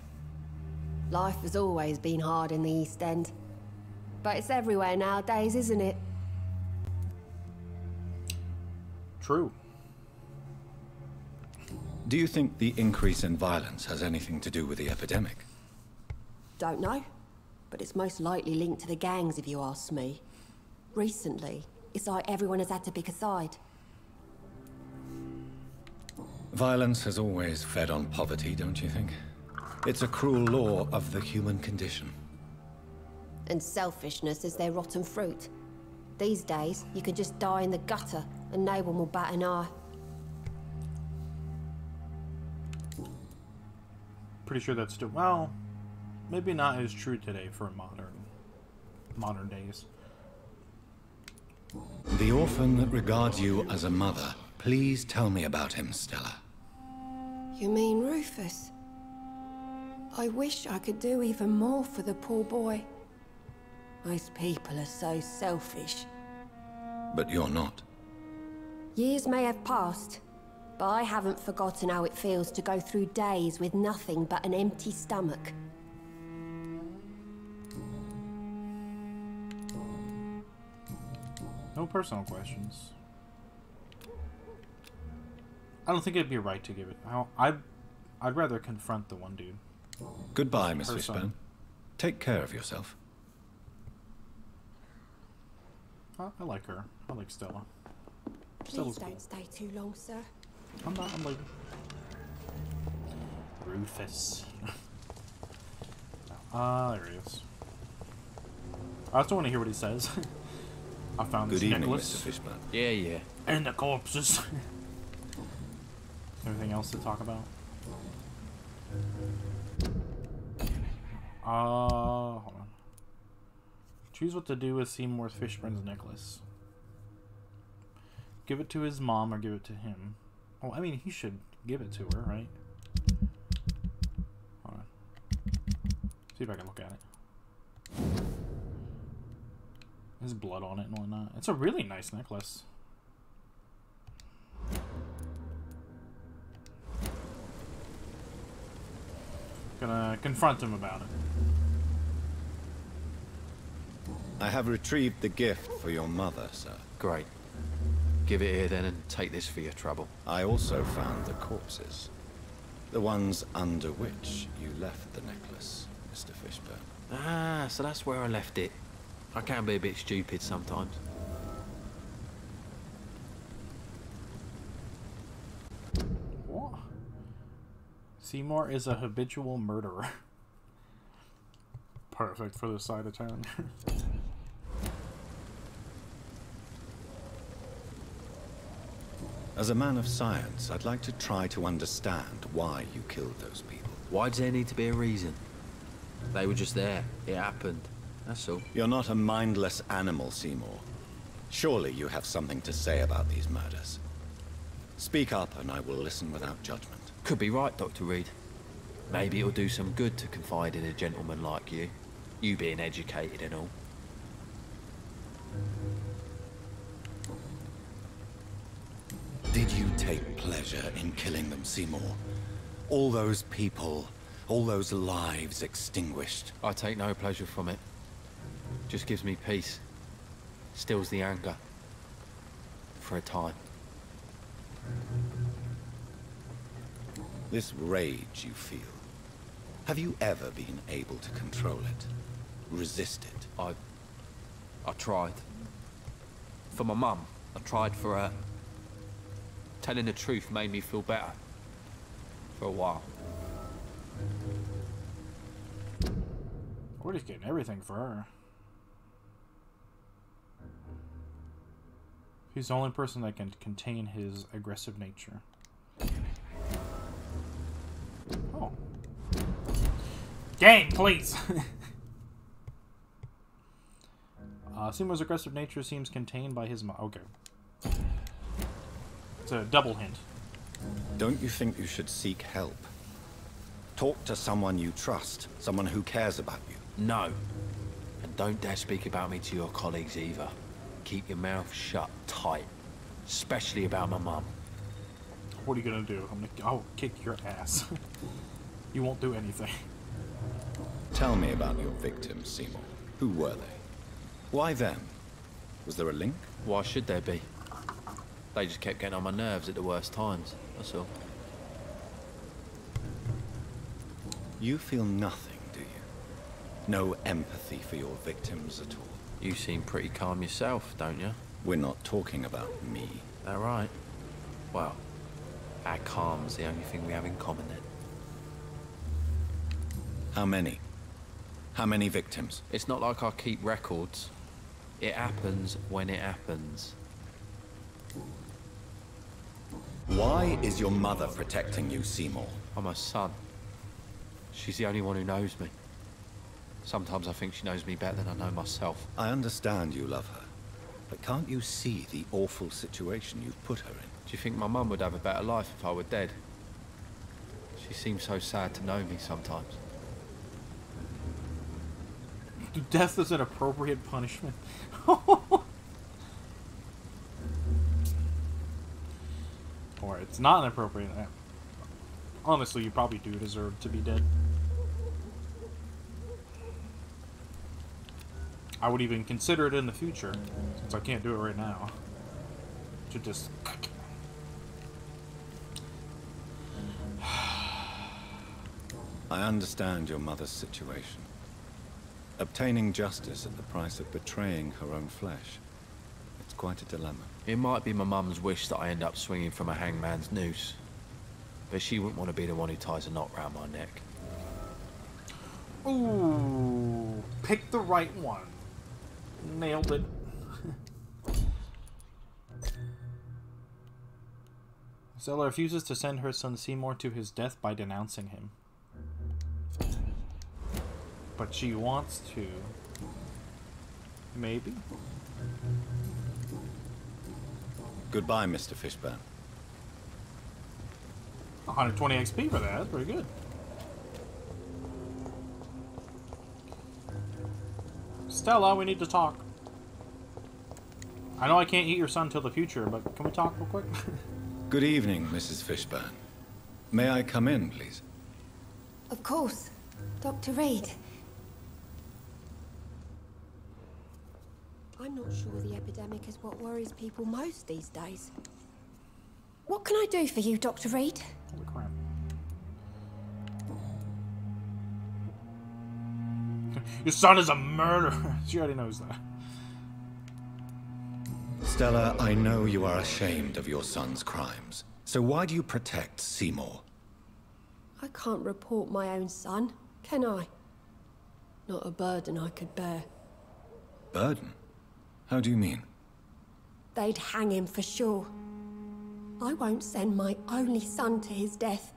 Life has always been hard in the East End. But it's everywhere nowadays, isn't it? True. Do you think the increase in violence has anything to do with the epidemic? Don't know. But it's most likely linked to the gangs, if you ask me. Recently, it's like everyone has had to pick a side. Violence has always fed on poverty, don't you think? It's a cruel law of the human condition. And selfishness is their rotten fruit. These days, you can just die in the gutter and no one will bat an eye. Pretty sure that's still well, maybe not as true today for modern modern days. The orphan that regards you as a mother. Please tell me about him, Stella. You mean Rufus? I wish I could do even more for the poor boy. Most people are so selfish. But you're not. Years may have passed, but I haven't forgotten how it feels to go through days with nothing but an empty stomach. No personal questions. I don't think it'd be right to give it. I, I'd, I'd rather confront the one dude. Goodbye, Miss Her. Fishburne. Take care of yourself. I, I like her. I like Stella. Please Stella's don't cool. stay too long, sir. I'm not. I'm leaving. Rufus. [LAUGHS] Ah, there he is. I just want to hear what he says. [LAUGHS] I found Good this evening, necklace. Mr. Fishburne. Yeah, yeah. And the corpses. [LAUGHS] Anything else to talk about? Uh, hold on. Choose what to do with Seymour Fishburne's necklace. Give it to his mom or give it to him. Well, I mean, he should give it to her, right? Hold on. See if I can look at it. There's blood on it and whatnot. It's a really nice necklace. Gonna confront him about it. I have retrieved the gift for your mother, sir. Great. Give it here then and take this for your trouble. I also found the corpses. The ones under which you left the necklace, Mr. Fishburne. Ah, so that's where I left it. I can be a bit stupid sometimes. What? Seymour is a habitual murderer. Perfect for this side of town. As a man of science, I'd like to try to understand why you killed those people. Why does there need to be a reason? They were just there. It happened. That's all. You're not a mindless animal, Seymour. Surely you have something to say about these murders. Speak up and I will listen without judgment. Could be right, Dr. Reid. Maybe it'll do some good to confide in a gentleman like you. You being educated and all. Did you take pleasure in killing them, Seymour? All those people, all those lives extinguished. I take no pleasure from it. Just gives me peace. Stills the anger. For a time. This rage you feel, have you ever been able to control it? Resist it? I... I tried. For my mum. I tried for her. Telling the truth made me feel better. For a while. We're just getting everything for her. He's the only person that can contain his aggressive nature. Oh. Game, please! [LAUGHS] uh, Seymour's aggressive nature seems contained by his... Okay. It's a double hint. Don't you think you should seek help? Talk to someone you trust, someone who cares about you. No. And don't dare speak about me to your colleagues either. Keep your mouth shut tight. Especially about my mum. What are you gonna do? I'm gonna... I'll kick your ass. [LAUGHS] you won't do anything. Tell me about your victims, Seymour. Who were they? Why them? Was there a link? Why should there be? They just kept getting on my nerves at the worst times, that's all. You feel nothing, do you? No empathy for your victims at all? You seem pretty calm yourself, don't you? We're not talking about me. That right? Well, our calm's the only thing we have in common then. How many? How many victims? It's not like I keep records. It happens when it happens. Why is your mother protecting you, Seymour? I'm her son. She's the only one who knows me. Sometimes I think she knows me better than I know myself. I understand you love her. But can't you see the awful situation you've put her in? Do you think my mum would have a better life if I were dead? She seems so sad to know me sometimes. Death is an appropriate punishment. [LAUGHS] or it's not an appropriate. Honestly, you probably do deserve to be dead. I would even consider it in the future, since I can't do it right now. To just... [SIGHS] I understand your mother's situation. Obtaining justice at the price of betraying her own flesh. It's quite a dilemma. It might be my mum's wish that I end up swinging from a hangman's noose. But she wouldn't want to be the one who ties a knot round my neck. Ooh, pick the right one. Nailed it. Stella refuses to send her son Seymour to his death by denouncing him. But she wants to. Maybe? Goodbye, Mr. Fishburne. 120 XP for that. That's pretty good. Stella, we need to talk. I know I can't eat your son till the future, but can we talk real quick? [LAUGHS] Good evening, Mrs. Fishburne. May I come in, please? Of course. Dr. Reid. I'm not sure the epidemic is what worries people most these days. What can I do for you, Dr. Reid? Holy crap. [LAUGHS] Your son is a murderer. [LAUGHS] She already knows that. Stella, I know you are ashamed of your son's crimes. So why do you protect Seymour? I can't report my own son, can I? Not a burden I could bear. Burden? How do you mean? They'd hang him for sure. I won't send my only son to his death.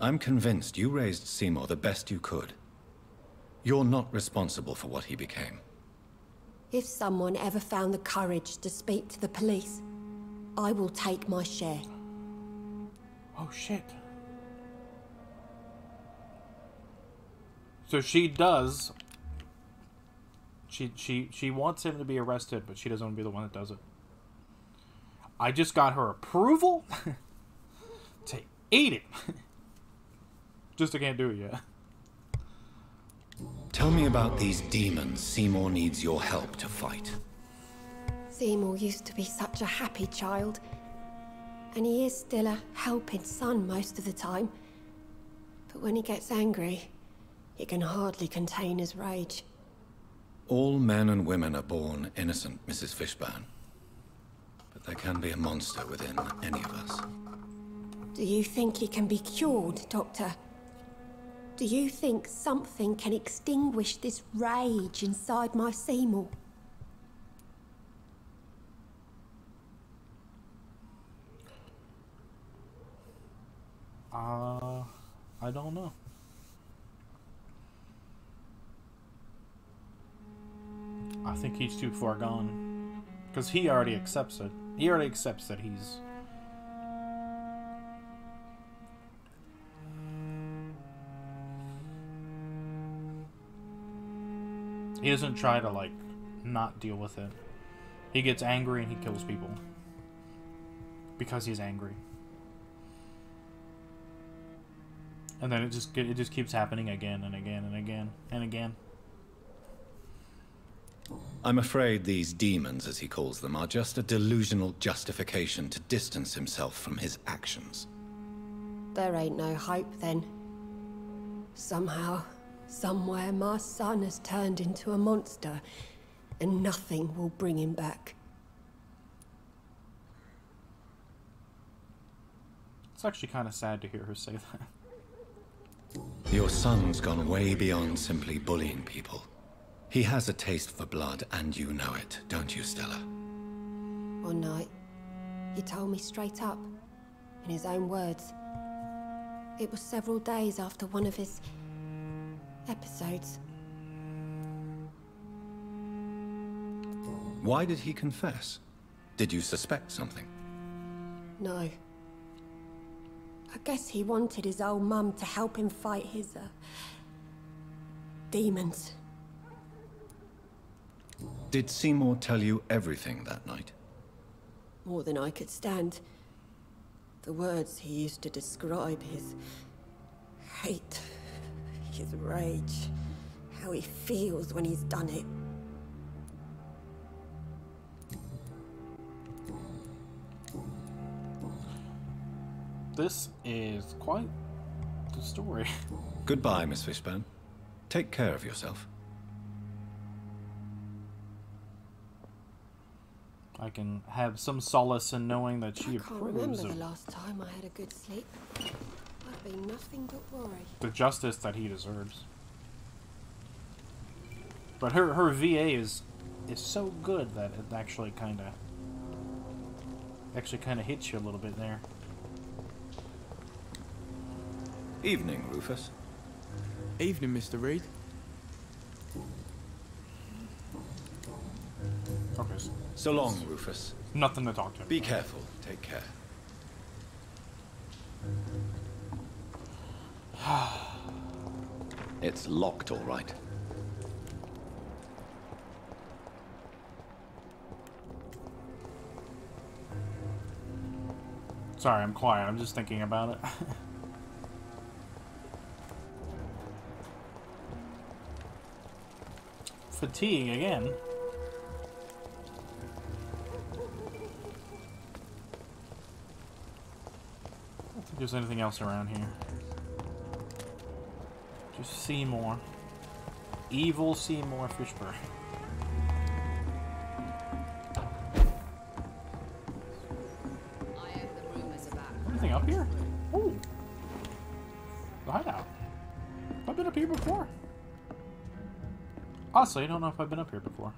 I'm convinced you raised Seymour the best you could. You're not responsible for what he became. If someone ever found the courage to speak to the police, I will take my share. Oh shit. So she does. She she she wants him to be arrested, but she doesn't want to be the one that does it. I just got her approval [LAUGHS] to eat it. [LAUGHS] just I can't do it yet. Tell me about these demons Seymour needs your help to fight. Seymour used to be such a happy child. And he is still a helping son most of the time. But when he gets angry, he can hardly contain his rage. All men and women are born innocent, Mrs. Fishburne. But there can be a monster within any of us. Do you think he can be cured, Doctor? Do you think something can extinguish this rage inside my Seymour? Uh, I don't know. I think he's too far gone. Because he already accepts it. He already accepts that he's. He doesn't try to, like, not deal with it. He gets angry and he kills people. Because he's angry. And then it just it just keeps happening again and again and again and again. I'm afraid these demons, as he calls them, are just a delusional justification to distance himself from his actions. There ain't no hope then. Somehow, somewhere, my son has turned into a monster, and nothing will bring him back. It's actually kind of sad to hear her say that. Your son's gone way beyond simply bullying people. He has a taste for blood, and you know it, don't you, Stella? One night, he told me straight up, in his own words. It was several days after one of his episodes. Why did he confess? Did you suspect something? No. I guess he wanted his old mum to help him fight his, uh, demons. Did Seymour tell you everything that night? More than I could stand. The words he used to describe his hate, his rage, how he feels when he's done it. This is quite the story. Goodbye, Miss Fishburne. Take care of yourself. I can have some solace in knowing that she I can't remember approves the last time I had a good sleep. I've nothing but worry. the justice that he deserves. But her her VA is is so good that it actually kind of actually kind of hits you a little bit there. Evening, Rufus. Evening, Mr. Reid. Okay. so So long, Rufus. Nothing to talk to him. Be careful. Take care. [SIGHS] it's locked, all right. Sorry, I'm quiet. I'm just thinking about it. [LAUGHS] Fatigue again. I don't think there's anything else around here. Just Seymour. Evil Seymour Fishburne. Anything up here? Ooh. The hideout. I've been up here before. Honestly, I don't know if I've been up here before.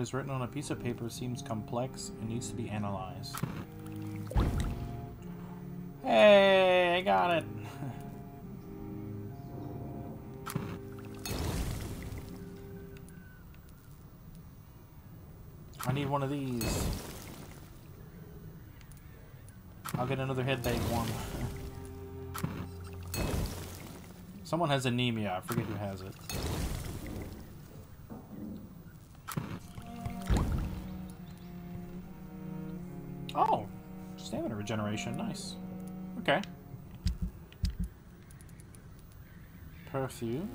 Is written on a piece of paper seems complex and needs to be analyzed. Hey, I got it. [LAUGHS] I need one of these. I'll get another head bag one. [LAUGHS] Someone has anemia. I forget who has it. Stamina regeneration. Nice. Okay. Perfume.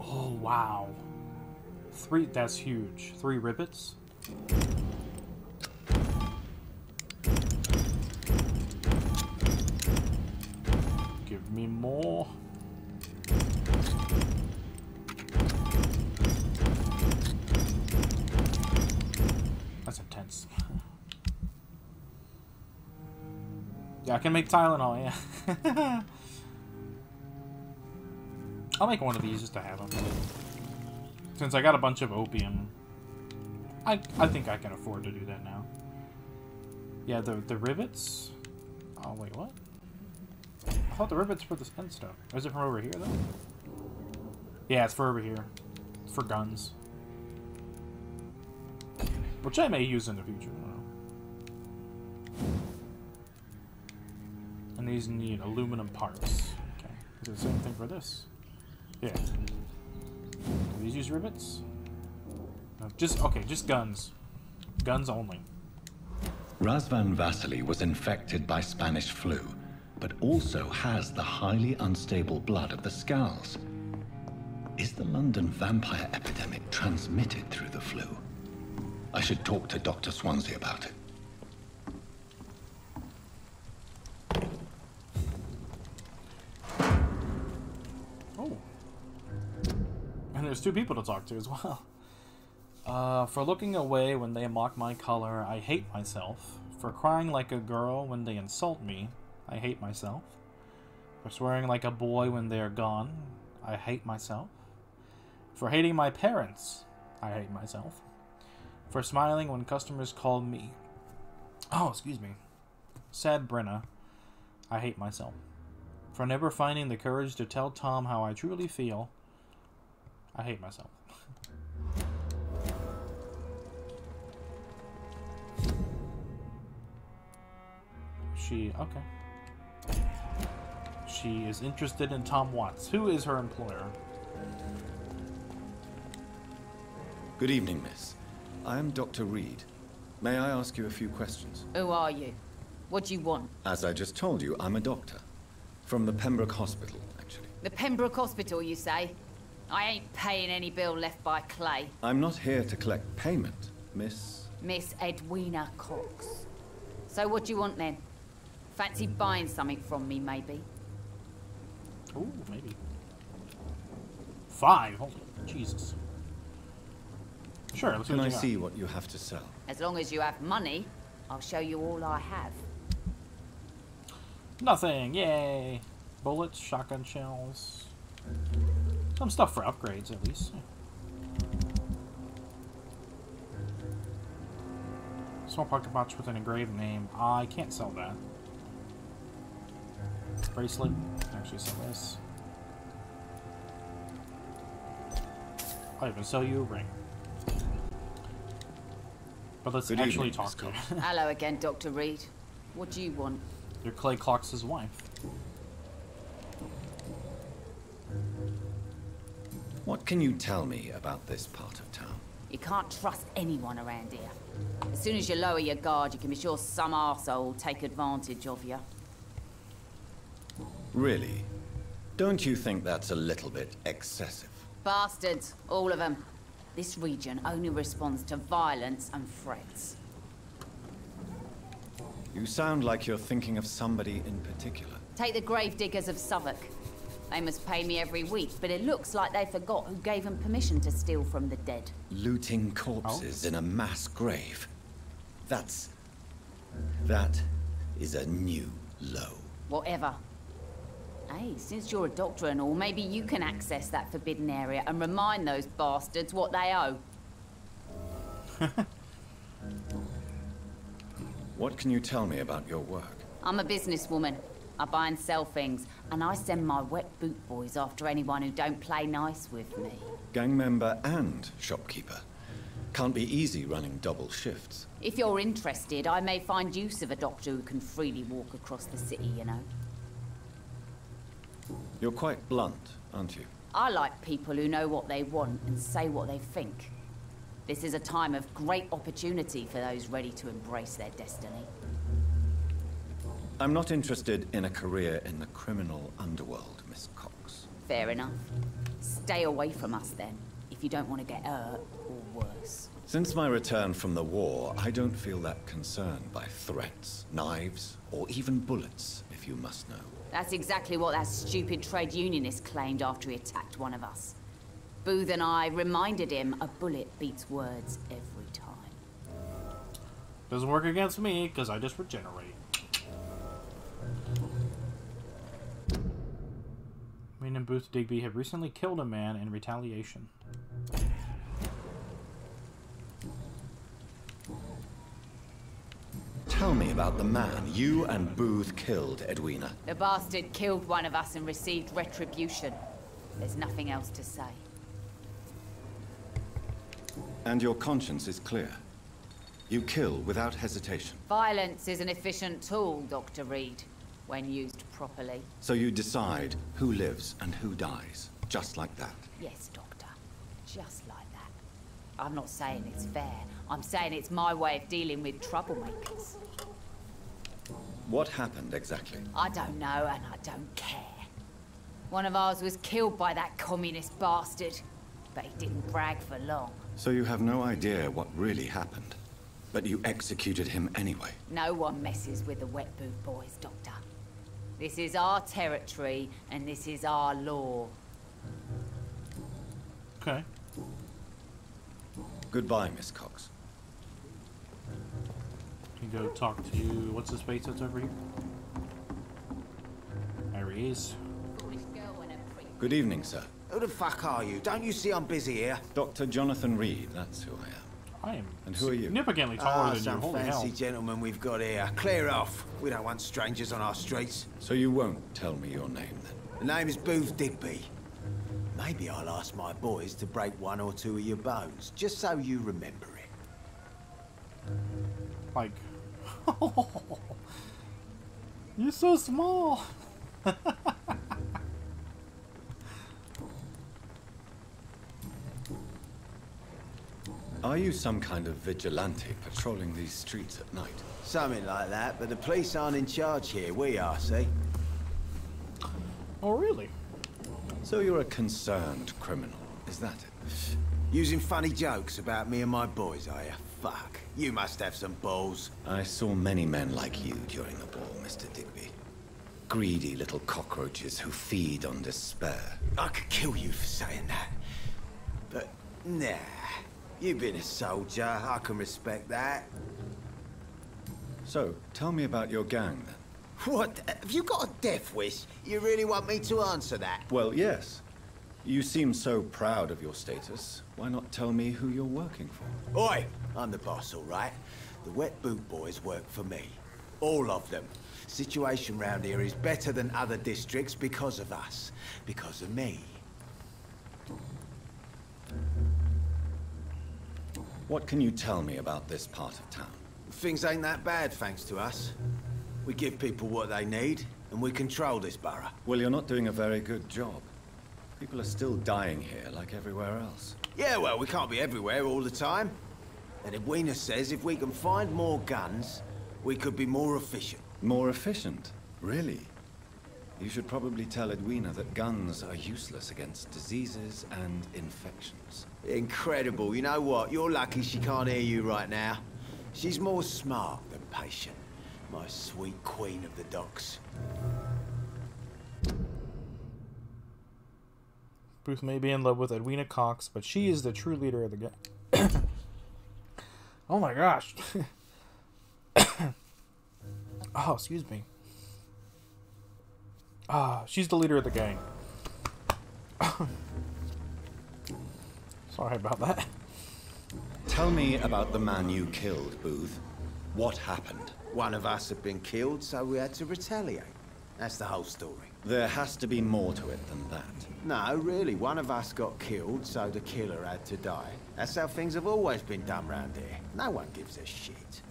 Oh, wow. Three, that's huge. Three rivets. Make Tylenol, yeah. [LAUGHS] I'll make one of these just to have them. Since I got a bunch of opium, I I think I can afford to do that now. Yeah, the the rivets. Oh wait, what? I thought the rivets were the end stuff. Is it from over here though? Yeah, it's for over here. It's for guns. Which I may use in the future. And these need aluminum parts. Okay. It the same thing for this? Yeah. Do these use rivets? No, just, okay, just guns. Guns only. Razvan Vasily was infected by Spanish flu, but also has the highly unstable blood of the Skals. Is the London vampire epidemic transmitted through the flu? I should talk to Dr. Swansea about it. There's two people to talk to as [LAUGHS] well. Uh, for looking away when they mock my color, I hate myself. For crying like a girl when they insult me, I hate myself. For swearing like a boy when they are gone, I hate myself. For hating my parents, I hate myself. For smiling when customers call me. Oh, excuse me. Sad Brenna, I hate myself. For never finding the courage to tell Tom how I truly feel, I hate myself. she, okay. She is interested in Tom Watts. Who is her employer? Good evening, miss. I am Dr. Reid. May I ask you a few questions? Who are you? What do you want? As I just told you, I'm a doctor. From the Pembroke Hospital, actually. The Pembroke Hospital, you say? I ain't paying any bill left by Clay. I'm not here to collect payment, miss. Miss Edwina Cox. So what do you want then? Fancy mm. buying something from me, maybe? Ooh, maybe. Five? Holy Jesus. Sure, let's see Can I you got. see what you have to sell? As long as you have money, I'll show you all I have. Nothing, yay! Bullets, shotgun shells. Some stuff for upgrades, at least. Small pocket watch with an engraved name. I can't sell that. Bracelet. There. actually sell this. I'll even sell you a ring. But let's Good actually evening, talk to her. [LAUGHS] Hello again, Dr. Reid. What do you want? You're Clay Cox' wife. What can you tell me about this part of town? You can't trust anyone around here. As soon as you lower your guard, you can be sure some arsehole will take advantage of you. Really? Don't you think that's a little bit excessive? Bastards, all of them. This region only responds to violence and threats. You sound like you're thinking of somebody in particular. Take the gravediggers of Southwark. They must pay me every week, but it looks like they forgot who gave them permission to steal from the dead. Looting corpses in a mass grave. That's... That is a new low. Whatever. Hey, since you're a doctor and all, maybe you can access that forbidden area and remind those bastards what they owe. [LAUGHS] What can you tell me about your work? I'm a businesswoman. I buy and sell things, and I send my wet boot boys after anyone who don't play nice with me. Gang member and shopkeeper. Can't be easy running double shifts. If you're interested, I may find use of a doctor who can freely walk across the city, you know. You're quite blunt, aren't you? I like people who know what they want and say what they think. This is a time of great opportunity for those ready to embrace their destiny. I'm not interested in a career in the criminal underworld, Miss Cox. Fair enough. Stay away from us then, if you don't want to get hurt or worse. Since my return from the war, I don't feel that concerned by threats, knives, or even bullets, if you must know. That's exactly what that stupid trade unionist claimed after he attacked one of us. Booth and I reminded him a bullet beats words every time. Doesn't work against me, because I just regenerate. Wayne and Booth Digby have recently killed a man in retaliation. Tell me about the man you and Booth killed, Edwina. The bastard killed one of us and received retribution. There's nothing else to say. And your conscience is clear. You kill without hesitation. Violence is an efficient tool, Dr. Reid, when used properly. So you decide who lives and who dies, just like that. Yes, Doctor. Just like that. I'm not saying it's fair. I'm saying it's my way of dealing with troublemakers. What happened exactly? I don't know and I don't care. One of ours was killed by that communist bastard, but he didn't brag for long. So you have no idea what really happened, but you executed him anyway. No one messes with the wet boot boys, Doctor. This is our territory, and this is our law. Okay. Goodbye, Miss Cox. Can you go talk to what's his face that's over here. There he is. Good evening, sir. Who the fuck are you? Don't you see I'm busy here? Dr. Jonathan Reid, that's who I am. I am And who are you? significantly taller Ah, than you. Holy fancy hell. gentleman we've got here. Clear off. We don't want strangers on our streets. So you won't tell me your name, then? The name is Booth Digby. Maybe I'll ask my boys to break one or two of your bones, just so you remember it. Like, [LAUGHS] you're so small. [LAUGHS] Are you some kind of vigilante patrolling these streets at night? Something like that, but the police aren't in charge here. We are, see? Oh, really? So you're a concerned criminal, is that it? Using funny jokes about me and my boys, are you? Fuck. You must have some balls. I saw many men like you during the war, Mr. Digby. Greedy little cockroaches who feed on despair. I could kill you for saying that. But, nah. You've been a soldier. I can respect that. So, tell me about your gang, then. What? Have you got a death wish? You really want me to answer that? Well, yes. You seem so proud of your status. Why not tell me who you're working for? Oi! I'm the boss, all right? The Wet Boot Boys work for me. All of them. Situation round here is better than other districts because of us. Because of me. What can you tell me about this part of town? Things ain't that bad, thanks to us. We give people what they need, and we control this borough. Well, you're not doing a very good job. People are still dying here, like everywhere else. Yeah, well, we can't be everywhere all the time. And Edwina says if we can find more guns, we could be more efficient. More efficient? Really? You should probably tell Edwina that guns are useless against diseases and infections. Incredible. You know what? You're lucky she can't hear you right now. She's more smart than patient. My sweet queen of the docks. Booth may be in love with Edwina Cox, but she is the true leader of the gang. [COUGHS] oh my gosh. [COUGHS] oh, excuse me. Ah, she's the leader of the gang. [COUGHS] Sorry about that. Tell me about the man you killed, Booth. What happened? One of us had been killed, so we had to retaliate. That's the whole story. There has to be more to it than that. No, really. One of us got killed, so the killer had to die. That's how things have always been done round here. No one gives a shit.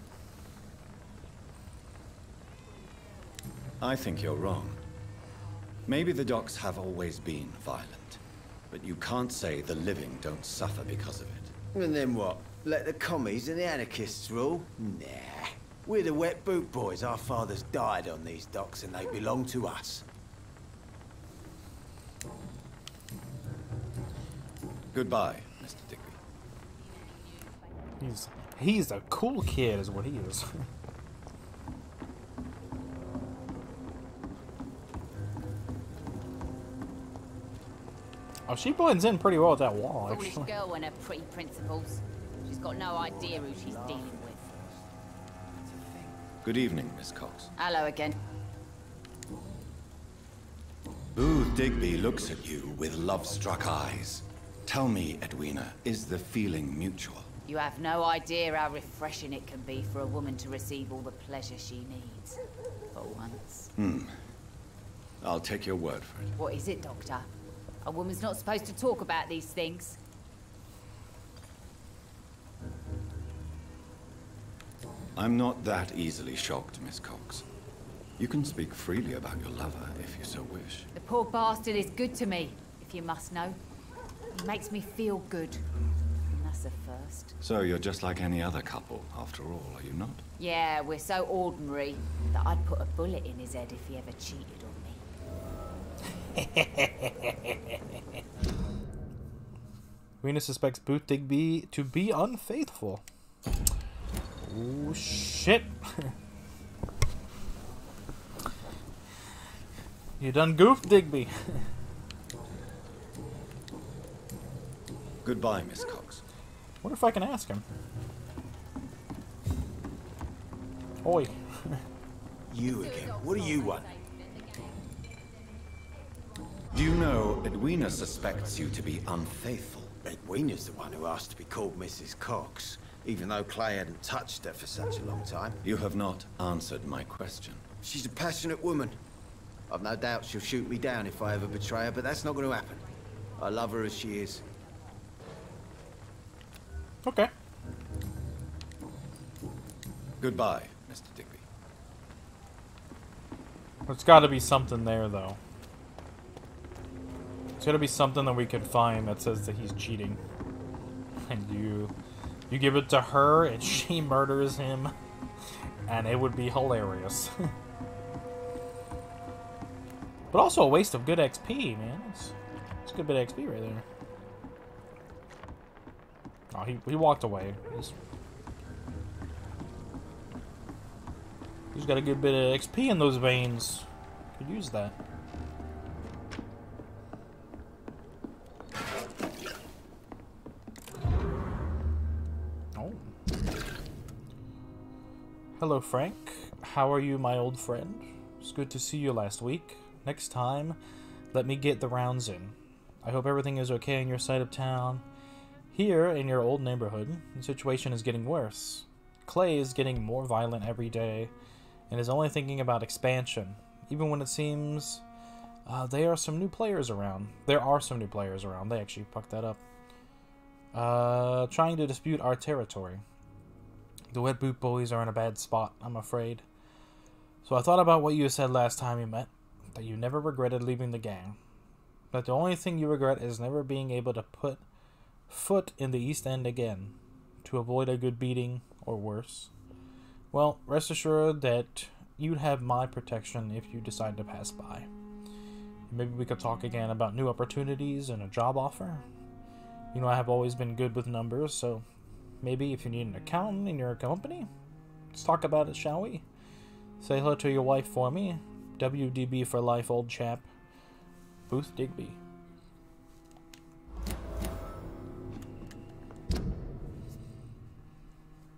I think you're wrong. Maybe the docks have always been violent, but you can't say the living don't suffer because of it. And then what? Let the commies and the anarchists rule? Nah. We're the wet boot boys. Our fathers died on these docks and they belong to us. Goodbye, Mr. Digby. He's he's a cool kid, is what he is. [LAUGHS] oh, she blends in pretty well with that wall, Foolish actually. girl and her pretty principles. She's got no idea who she's dealing with. Good evening, Miss Cox. Hello again. Booth Digby looks at you with love-struck eyes. Tell me, Edwina, is the feeling mutual? You have no idea how refreshing it can be for a woman to receive all the pleasure she needs. For once. Hmm. I'll take your word for it. What is it, Doctor? A woman's not supposed to talk about these things. I'm not that easily shocked, Miss Cox. You can speak freely about your lover if you so wish. The poor bastard is good to me, if you must know. He makes me feel good. And that's a first. So you're just like any other couple, after all, are you not? Yeah, we're so ordinary that I'd put a bullet in his head if he ever cheated. [LAUGHS] Rena suspects Booth Digby to be unfaithful. Oh shit. [LAUGHS] you done goofed, Digby. [LAUGHS] Goodbye, Miss Cox. What if I can ask him? Oi. You again. What do you want? Do you know Edwina suspects you to be unfaithful? Edwina's the one who asked to be called Mrs. Cox, even though Clay hadn't touched her for such a long time. You have not answered my question. She's a passionate woman. I've no doubt she'll shoot me down if I ever betray her, but that's not going to happen. I love her as she is. Okay. Goodbye, Mr. Digby. There's got to be something there, though. There's got to be something that we could find that says that he's cheating. And you you give it to her and [LAUGHS] she murders him. And it would be hilarious. [LAUGHS] but also a waste of good XP, man. It's, it's a good bit of XP right there. Oh, he, he walked away. He's, he's got a good bit of XP in those veins. Could use that. Hello, Frank. How are you, my old friend? It's good to see you last week. Next time, let me get the rounds in. I hope everything is okay in your side of town. Here, in your old neighborhood, the situation is getting worse. Clay is getting more violent every day, and is only thinking about expansion, even when it seems uh, there are some new players around. There are some new players around. They actually fucked that up. Uh, trying to dispute our territory. The Wet Boot Boys are in a bad spot, I'm afraid. So I thought about what you said last time we met, that you never regretted leaving the gang. That the only thing you regret is never being able to put foot in the East End again, to avoid a good beating, or worse. Well, rest assured that you'd have my protection if you decide to pass by. Maybe we could talk again about new opportunities and a job offer. You know, I have always been good with numbers, so maybe if you need an accountant in your company, let's talk about it, shall we? Say hello to your wife for me. WDB for life, old chap. Booth Digby.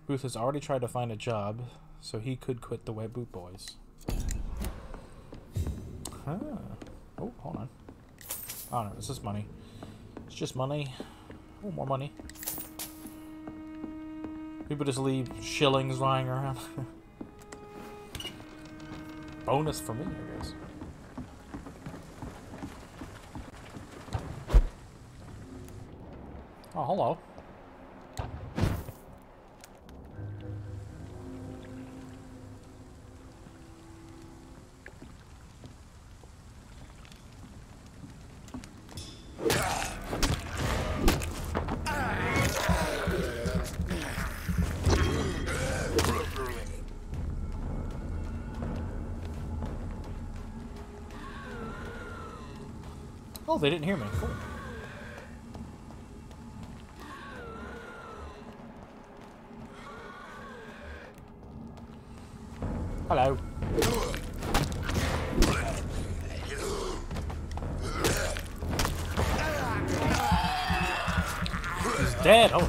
Booth has already tried to find a job, so he could quit the Wet Boot Boys. Huh. Oh, hold on. Oh no, it's just money. It's just money. Oh, more money. People just leave shillings lying around. [LAUGHS] Bonus for me, I guess. Oh, hello. They didn't hear me. Cool. Hello. He's dead. Oh.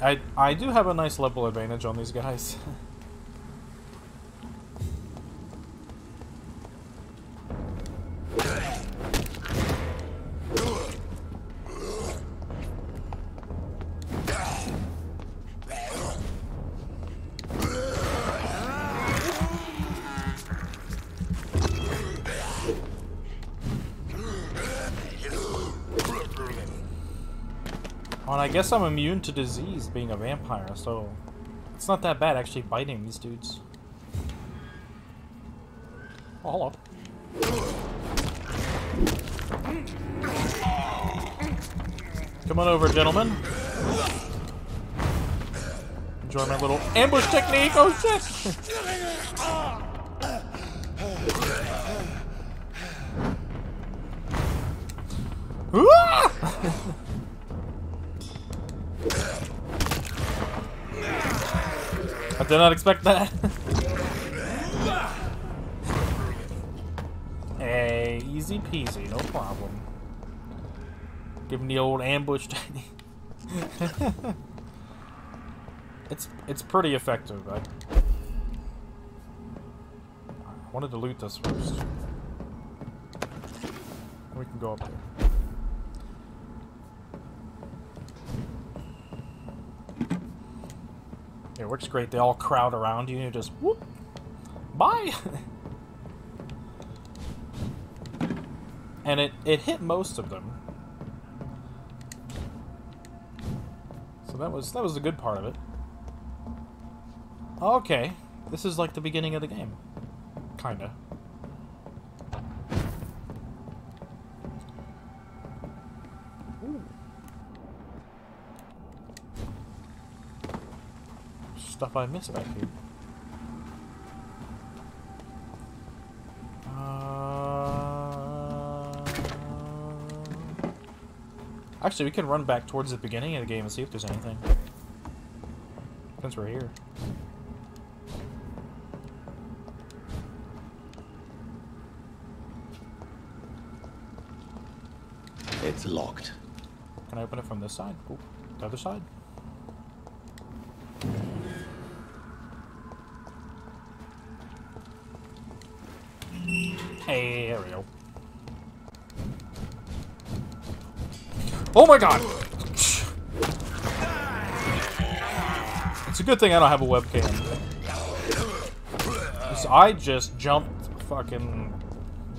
I I do have a nice level advantage on these guys. [LAUGHS] I guess I'm immune to disease being a vampire, so it's not that bad actually biting these dudes. Oh, hello. Come on over, gentlemen. Enjoy my little ambush technique. Oh shit! [LAUGHS] did not expect that. hey, easy peasy, no problem. Give him the old ambush technique. [LAUGHS] it's it's pretty effective. I, I wanted to loot this first. We can go up there. It works great. They all crowd around you and you just whoop. Bye. and it it hit most of them. So that was that was the good part of it. Okay. This is like the beginning of the game. Kinda. Stuff I missed back here. Uh... Actually, we can run back towards the beginning of the game and see if there's anything. Since we're here. It's locked. Can I open it from this side? Cool. The other side? Oh my god! It's a good thing I don't have a webcam. Because I just jumped fucking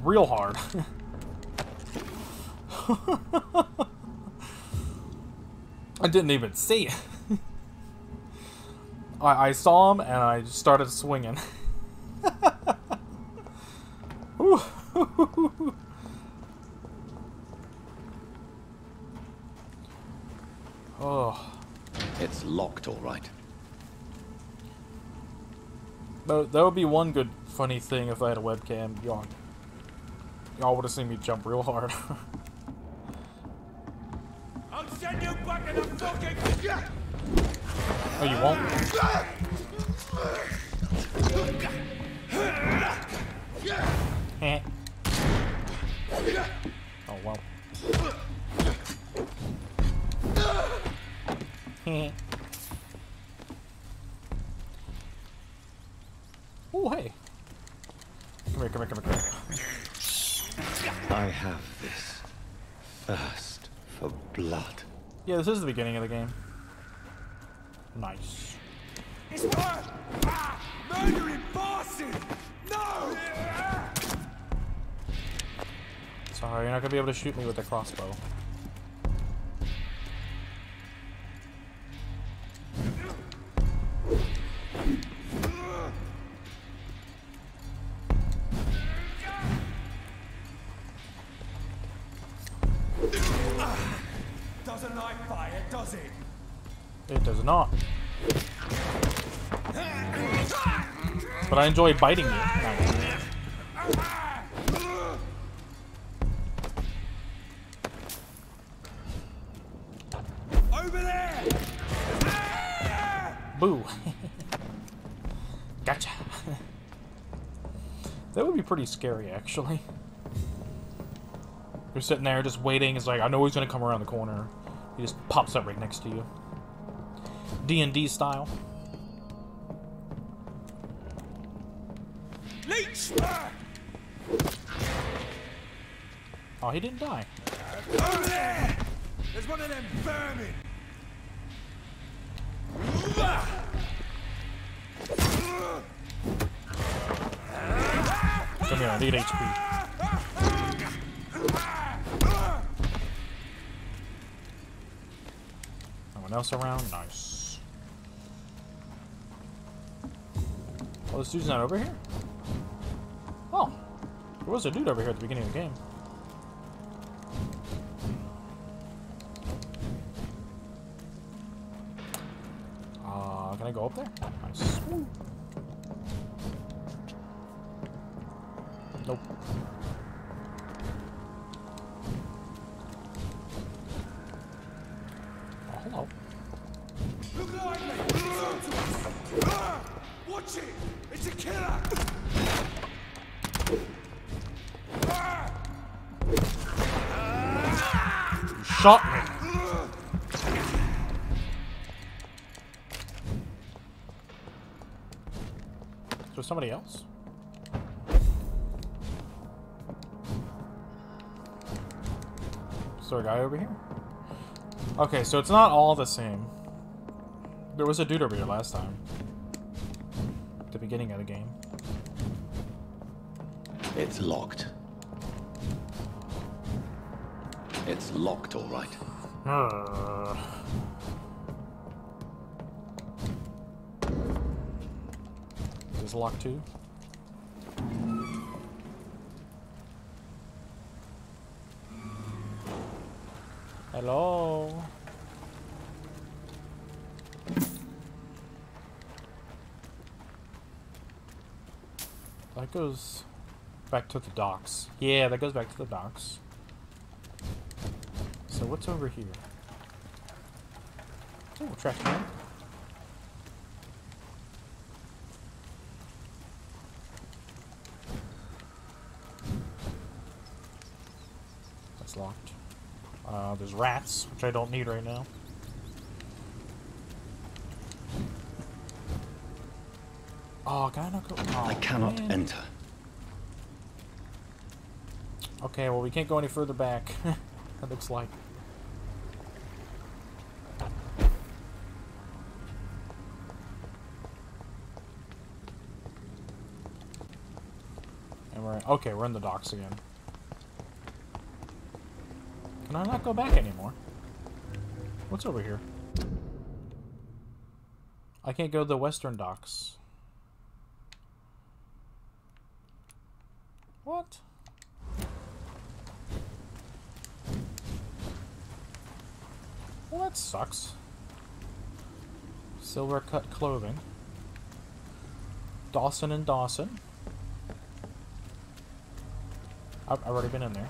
real hard. [LAUGHS] I didn't even see it. [LAUGHS] I, I saw him and I started swinging. [LAUGHS] oh. It's locked, all right. That, that would be one good funny thing if I had a webcam. Y'all, y'all would have seen me jump real hard. [LAUGHS] I'll send you back in the fucking. oh, you won't? [LAUGHS] Eh. Yeah, this is the beginning of the game. Nice. It's work! Ah, murdering bosses! No! Sorry, you're not gonna be able to shoot me with the crossbow. I enjoy biting you. Nice. Over there! Boo. [LAUGHS] gotcha. that would be pretty scary, actually. You're sitting there just waiting. It's like, I know he's going to come around the corner. He just pops up right next to you. D&D style. Leech! Oh, he didn't die. Over there! There's one of them vermin! Come here, I need HP. No one else around? Nice. Oh, this dude's not over here? There was a dude over here at the beginning of the game. Uh, can I go up there? Nice. Okay, so it's not all the same. There was a dude over here last time. At the beginning of the game. It's locked. It's locked, all right. Is this locked too? Hello? That goes back to the docks. Yeah, that goes back to the docks. So what's over here? Oh, trash can. That's locked. Uh, there's rats, which I don't need right now. Oh, can I not go? Oh, I cannot man. enter. Okay, well we can't go any further back. [LAUGHS] that looks like. And we're okay, we're in the docks again. Can I not go back anymore? What's over here? I can't go to the western docks. What? Well, sucks. Silver cut clothing. Dawson and Dawson. I've already been in there.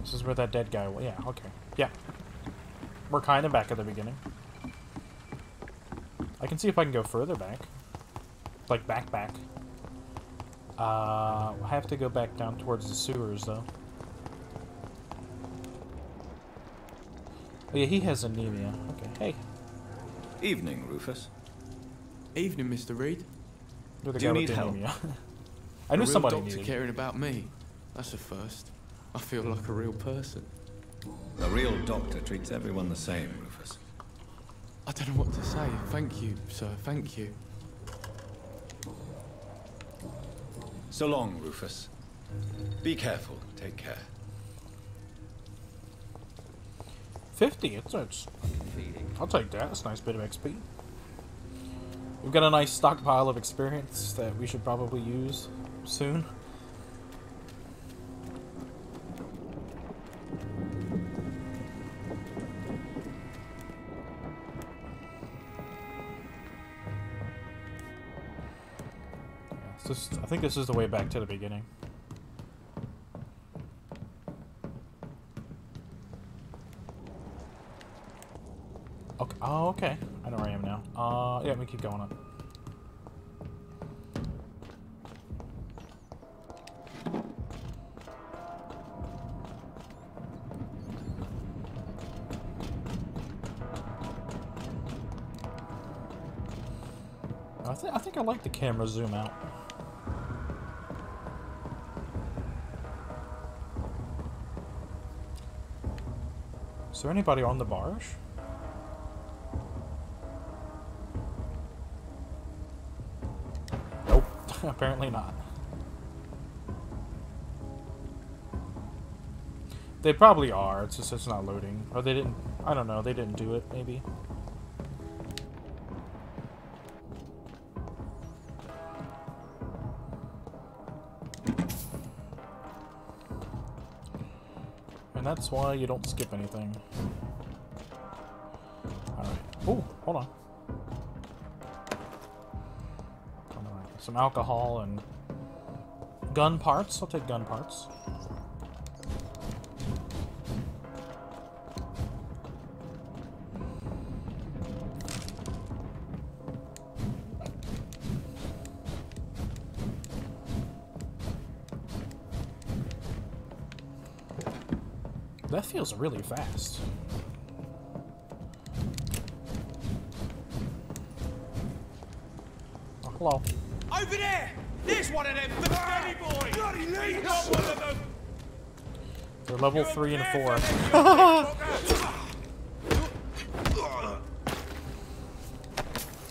This is where that dead guy was. Yeah, okay. Yeah. We're kind of back at the beginning. I can see if I can go further back. Like, back, back. Uh, I have to go back down towards the sewers, though. Oh, yeah, he has anemia. Okay, hey. Evening, Rufus. Evening, Mr. Reid. You're the Do guy you need help? anemia. [LAUGHS] I A knew real somebody doctor needed. caring about me. That's a first. I feel like a real person. A real doctor treats everyone the same, Rufus. I don't know what to say. Thank you, sir. Thank you. So long, Rufus. Be careful. Take care. 50, it's, it's I'll take that. That's a nice bit of XP. We've got a nice stockpile of experience that we should probably use soon. Think this is the way back to the beginning. Okay. Oh, okay. I know where I am now. Uh, yeah, we keep going up. I, th I think I like the camera zoom out. Is there anybody on the barge? Nope, [LAUGHS] apparently not. They probably are, it's just it's not loading. Or they didn't, I don't know, they didn't do it, maybe. That's why you don't skip anything. Alright. Oh, hold on. Some alcohol and gun parts. I'll take gun parts. That feels really fast. Oh, hello. Over there! There's one of them for Danny boy! Bloody He's not one of them! They're level 3 and 4. [LAUGHS]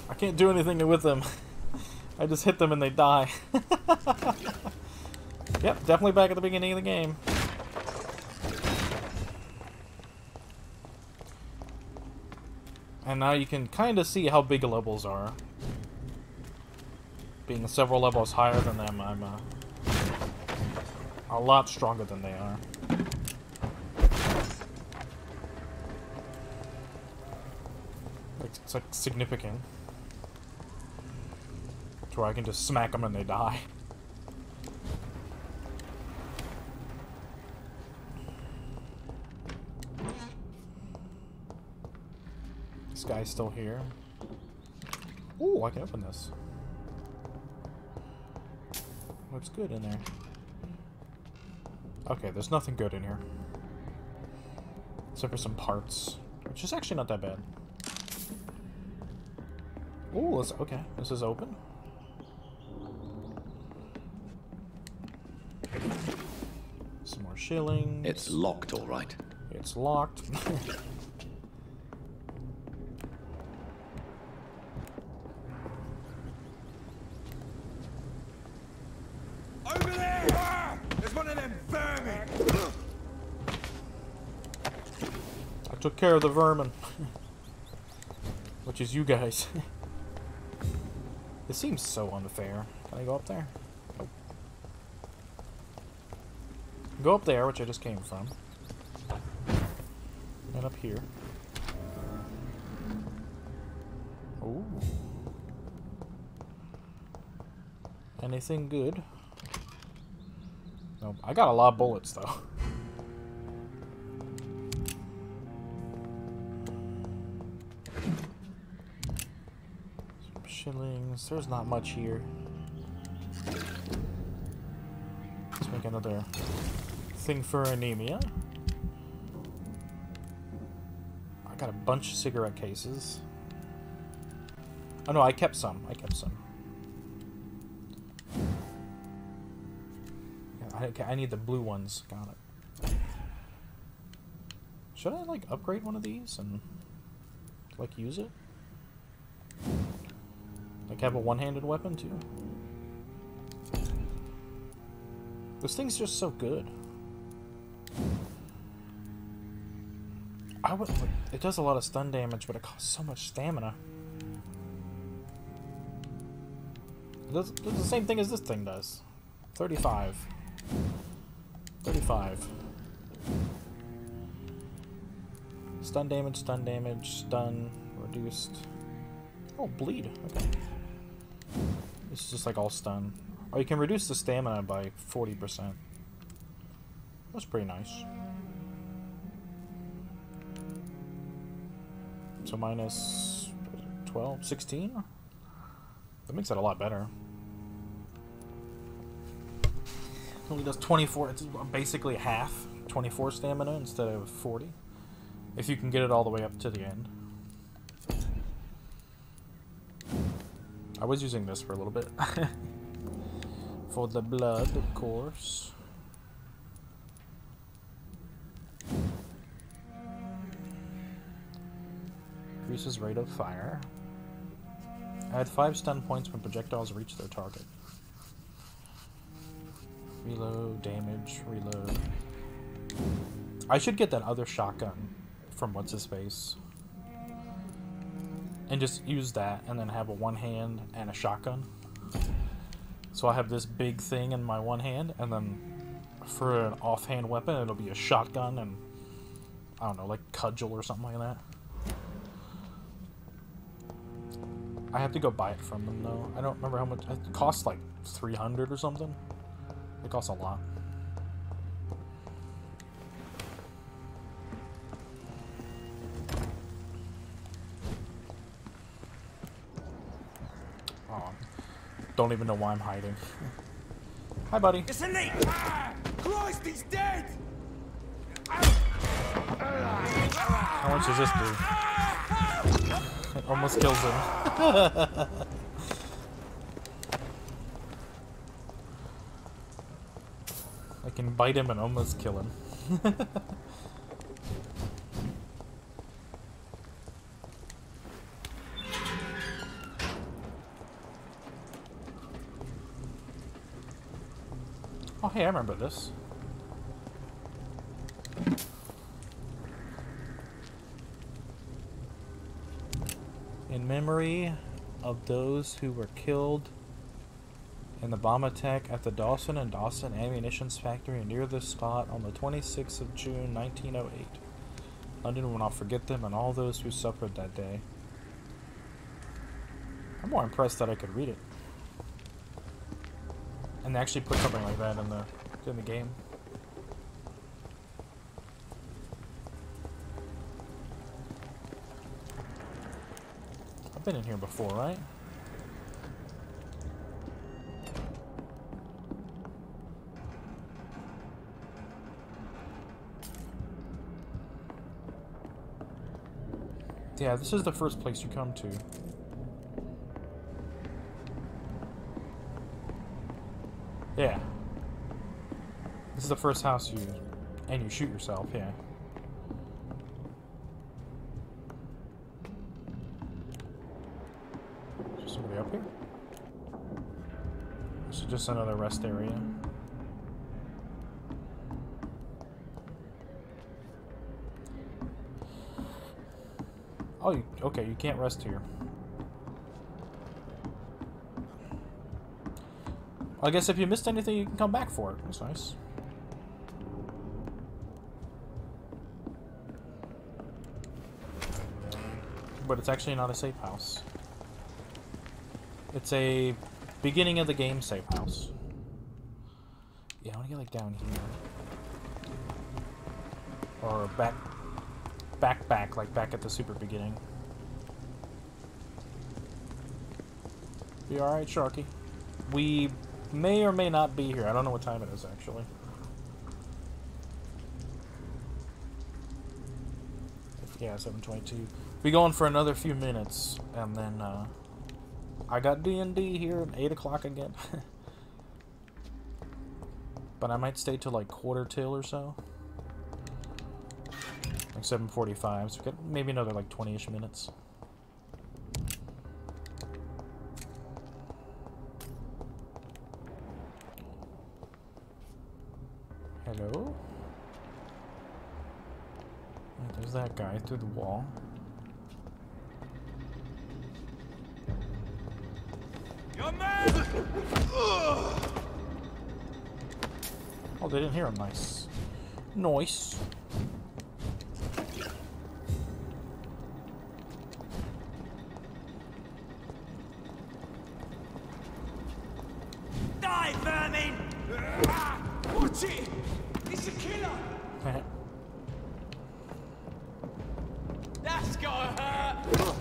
I can't do anything with them. [LAUGHS] I just hit them and they die. [LAUGHS] yep, definitely back at the beginning of the game. And now you can kind of see how big levels are. Being several levels higher than them, I'm uh, a lot stronger than they are. It's like significant. To where I can just smack them and they die. This guy's still here. Ooh, I can open this. Looks good in there. Okay, there's nothing good in here. Except for some parts. Which is actually not that bad. Ooh, let's, okay, this is open. Some more shillings. It's locked, all right. It's locked. [LAUGHS] took care of the vermin. Which is you guys. this seems so unfair. Can I go up there? Go up there, which I just came from. And up here. Ooh. Anything good? Nope. I got a lot of bullets, though. There's not much here. Let's make another thing for anemia. I got a bunch of cigarette cases. Oh no, I kept some. I kept some. Yeah, I, I need the blue ones. Got it. Should I like upgrade one of these and like use it? Like have a one-handed weapon too? This thing's just so good. I would. It does a lot of stun damage, but it costs so much stamina. It does, does the same thing as this thing does. 35. 35. Stun damage, stun damage, stun, reduced. Oh, bleed. Okay. Is just like all stun. Oh, you can reduce the stamina by 40%. That's pretty nice. So minus 12, 16? That makes it a lot better. Only does 24, it's basically half 24 stamina instead of 40. If you can get it all the way up to the end. I was using this for a little bit. [LAUGHS] for the blood, of course. Increases rate of fire. Add 5 stun points when projectiles reach their target. Reload, damage, reload. I should get that other shotgun from what's his face. And just use that and then have a one hand and a shotgun. So I have this big thing in my one hand and then for an offhand weapon it'll be a shotgun and I don't know, like cudgel or something like that. I have to go buy it from them though. I don't remember how much it costs like 300 or something. It costs a lot. Don't even know why I'm hiding. Hi, buddy. It's a Lee! Ah, Christ, he's dead! How much does this do? It almost kills him. [LAUGHS] I can bite him and almost kill him. [LAUGHS] hey, I remember this. In memory of those who were killed in the bomb attack at the Dawson and Dawson Ammunitions Factory near this spot on the 26th of June 1908. London will not forget them and all those who suffered that day. I'm more impressed that I could read it. And actually put something like that in the in the game. I've been in here before, right? Yeah, this is the first place you come to. Yeah. This is the first house you... And you shoot yourself, yeah. Is somebody up here? This is just another rest area. Oh, you, okay, you can't rest here. I guess if you missed anything, you can come back for it. That's nice. But it's actually not a safe house. It's a beginning of the game safe house. Yeah, I want to get like down here. Or back, back, back, like back at the super beginning. Be alright, Sharky. We may or may not be here. I don't know what time it is, actually. Yeah, 722. Be going for another few minutes, and then, uh... I got D&D here at 8 o'clock again. [LAUGHS] but I might stay till, like, quarter till or so. Like 7.45, so maybe another, like, 20-ish minutes. Nice. Nice. Die, vermin! Watch it! It's a killer! [LAUGHS] That's gotta hurt!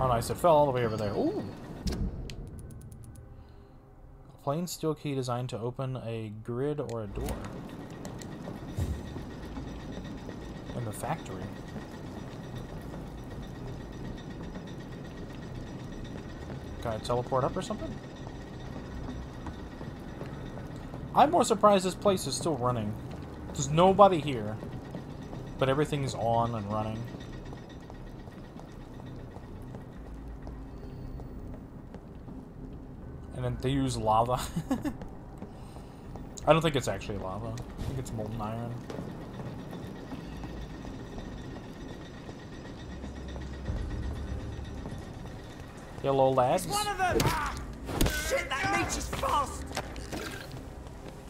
Oh, nice. It fell all the way over there. Ooh. A plain steel key designed to open a grid or a door. In the factory. Can I teleport up or something? I'm more surprised this place is still running. There's nobody here. But everything's on and running. And then they use lava. [LAUGHS] I don't think it's actually lava. I think it's molten iron. Hello, lads. One of them! Ah, shit, that leech is fast!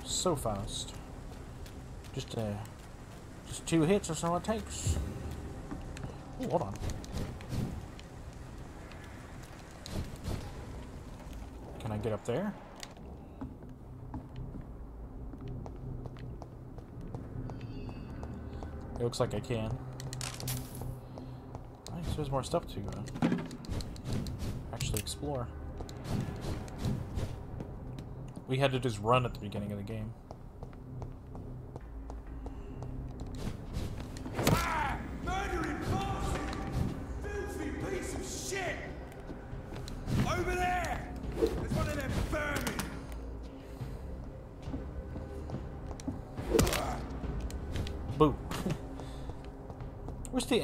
So fast. Just uh, just two hits or so it takes. Ooh, hold on. I get up there? It looks like I can. Nice, there's more stuff to uh, actually explore. We had to just run at the beginning of the game.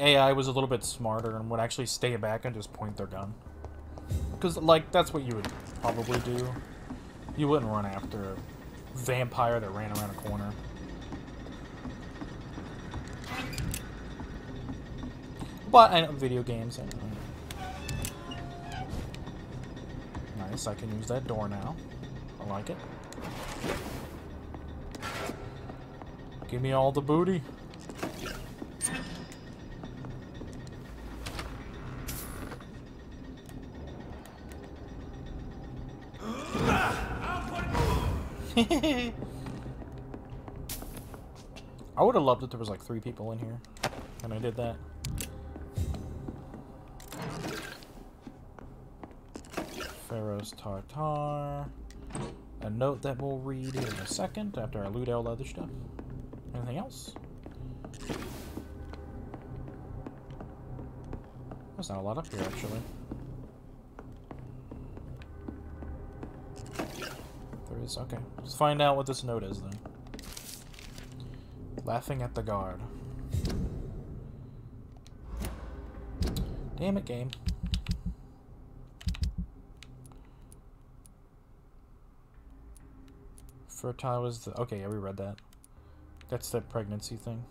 AI was a little bit smarter and would actually stay back and just point their gun. Because, like, that's what you would probably do. You wouldn't run after a vampire that ran around a corner. But, I know, video games, I. Uh, nice, I can use that door now. I like it. Give me all the booty. [LAUGHS] I would have loved it there was like three people in here. And I did that. Pharaoh's Tartar. A note that we'll read in a second after I loot all the other stuff. Anything else? There's not a lot up here, actually. Is, okay. Let's find out what this note is, then. Laughing at the guard. Damn it, game. Fertile was the... Okay, yeah, we read that. That's the pregnancy thing.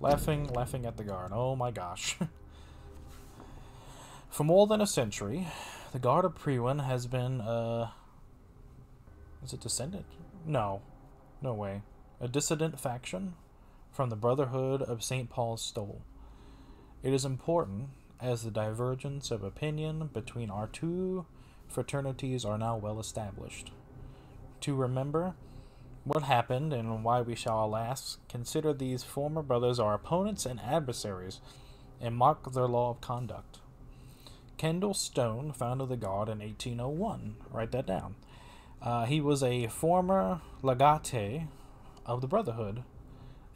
Laughing, laughing at the guard. Oh my gosh. [LAUGHS] For more than a century, the Guard of Priwen has been, uh... Is it descendant? No. No way. A dissident faction from the Brotherhood of St. Paul's Stole. It is important, as the divergence of opinion between our two fraternities are now well established. To remember what happened and why we shall, alas, consider these former brothers our opponents and adversaries and mark their law of conduct. Kendall Stone founder of the Guard in 1801. Write that down. Uh, he was a former legate of the Brotherhood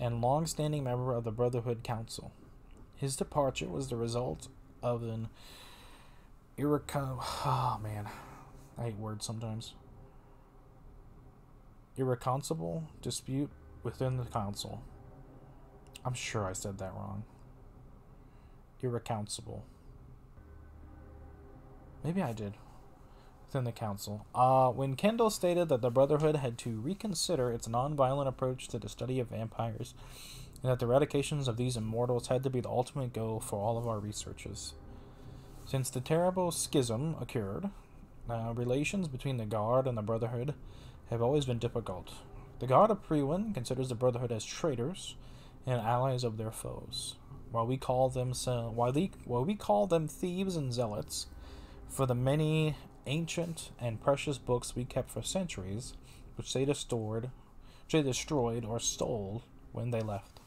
and long standing member of the Brotherhood Council. His departure was the result of an irrecon. Oh man, I hate words sometimes. Irreconcilable dispute within the council. I'm sure I said that wrong. Irreconcilable. Maybe I did. Within the council. Uh, when Kendall stated that the Brotherhood had to reconsider its non-violent approach to the study of vampires, and that the eradications of these immortals had to be the ultimate goal for all of our researches. Since the terrible schism occurred, uh, relations between the Guard and the Brotherhood have always been difficult. The Guard of Priwen considers the Brotherhood as traitors and allies of their foes. While we call them while, they, while we call them thieves and zealots, for the many ancient and precious books we kept for centuries, which they destroyed, which they destroyed or stole when they left.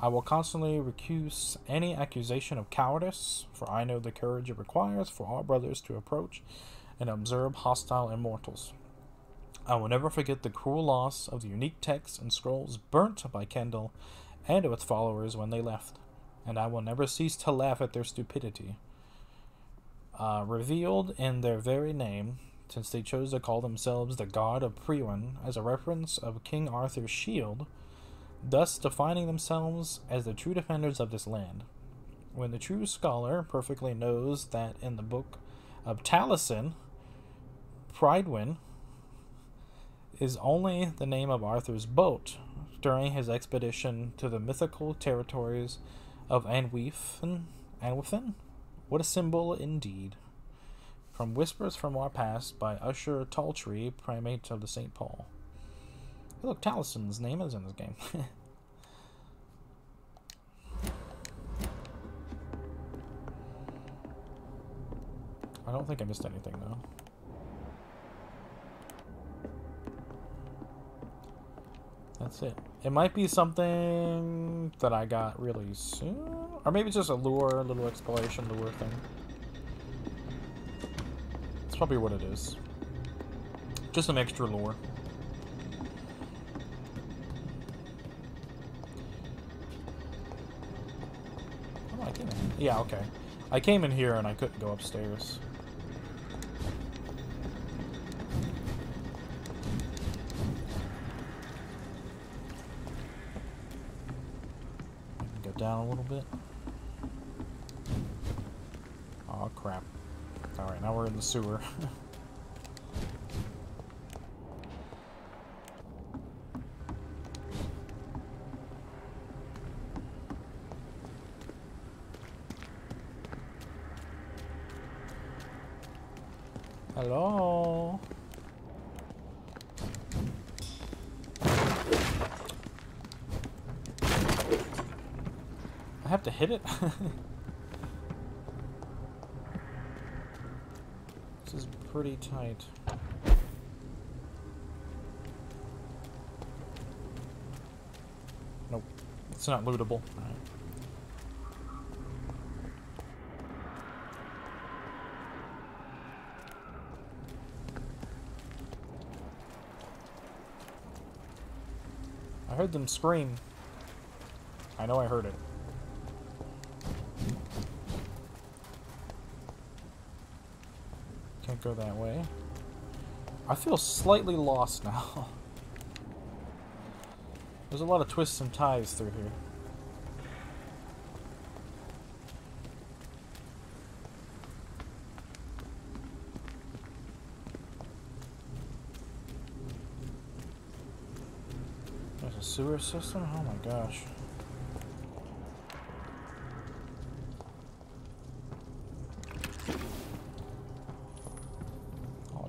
I will constantly recuse any accusation of cowardice, for I know the courage it requires for our brothers to approach and observe hostile immortals. I will never forget the cruel loss of the unique texts and scrolls burnt by Kendall and its followers when they left, and I will never cease to laugh at their stupidity uh, revealed in their very name, since they chose to call themselves the God of Priwen as a reference of King Arthur's shield, thus defining themselves as the true defenders of this land. When the true scholar perfectly knows that in the book of Taliesin, Prydwen is only the name of Arthur's boat during his expedition to the mythical territories of Anwethan, Anwethan what a symbol indeed. From Whispers from Our Past by Usher Taltree, Primate of the St. Paul. Hey, look, Taliesin's name is in this game. [LAUGHS] I don't think I missed anything, though. That's it. It might be something that I got really soon. Or maybe just a lure, a little exploration lure thing. That's probably what it is. Just some extra lure. Oh. Yeah, okay. I came in here and I couldn't go upstairs. Down a little bit. Oh crap. Alright, now we're in the sewer. [LAUGHS] Hello? Hit it? [LAUGHS] this is pretty tight. Nope. It's not lootable. I heard them scream. I know I heard it. Can't go that way. I feel slightly lost now. [LAUGHS] There's a lot of twists and ties through here. There's a sewer system? Oh my gosh.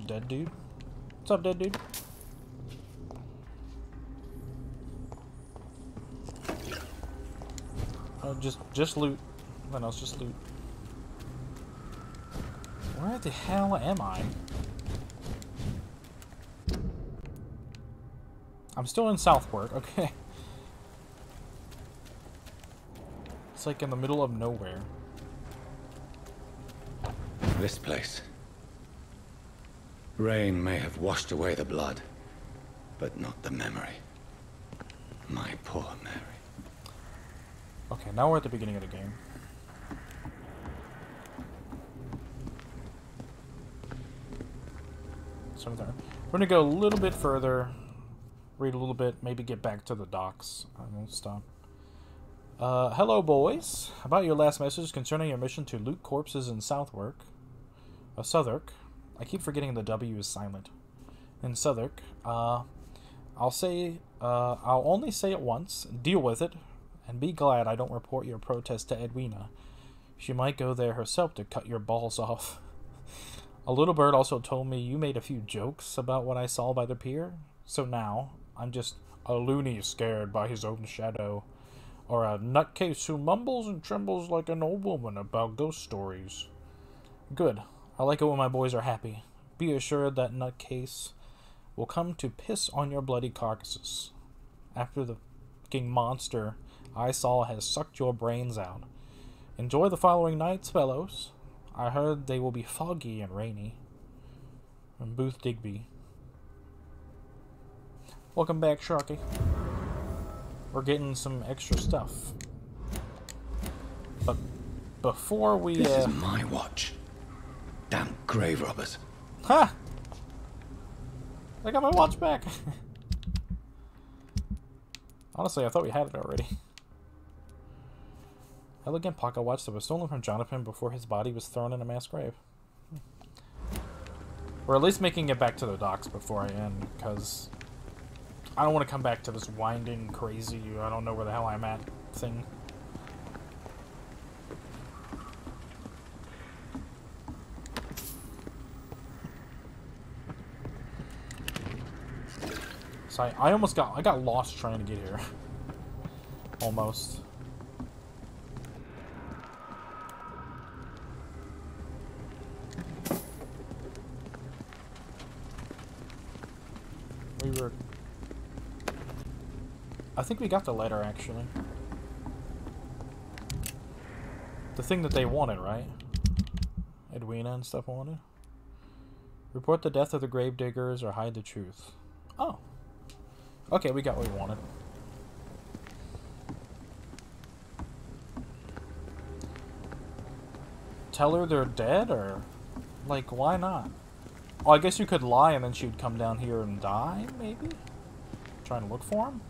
dead dude? What's up, dead dude? Oh, just just loot. Nothing else, just loot. Where the hell am I? I'm still in Southwark, okay. It's like in the middle of nowhere. This place. Rain may have washed away the blood, but not the memory. My poor Mary. Okay, now we're at the beginning of the game. So there. We're gonna go a little bit further, read a little bit, maybe get back to the docks. I won't stop. Uh, hello, boys. About your last message concerning your mission to loot corpses in Southwark. Uh, Southwark. I keep forgetting the W is silent. In Southwark. Uh, I'll say, uh, I'll only say it once. Deal with it, and be glad I don't report your protest to Edwina. She might go there herself to cut your balls [LAUGHS] off. a little bird also told me you made a few jokes about what I saw by the pier, so now I'm just a loony scared by his own shadow, or a nutcase who mumbles and trembles like an old woman about ghost stories. Good. I like it when my boys are happy. Be assured that nutcase will come to piss on your bloody carcasses. After the fucking monster I saw has sucked your brains out. Enjoy the following nights, fellows. I heard they will be foggy and rainy. From Booth Digby. Welcome back, Sharky. We're getting some extra stuff. But before we... This uh, is my watch. Damn grave robbers. Ha! I got my watch back. [LAUGHS] Honestly, I thought we had it already. Elegant pocket watch that was stolen from Jonathan before his body was thrown in a mass grave. Hmm. Or at least making it back to the docks before I end, because I don't want to come back to this winding, crazy, I don't know where the hell I'm at thing. I, I almost got I got lost trying to get here. [LAUGHS] almost. We were I think we got the letter actually. The thing that they wanted, right? Edwina and stuff wanted. Report the death of the gravediggers or hide the truth. Oh. Okay, we got what we wanted. Tell her they're dead, or... Like, why not? Oh, I guess you could lie and then she would come down here and die, maybe? Trying to look for him?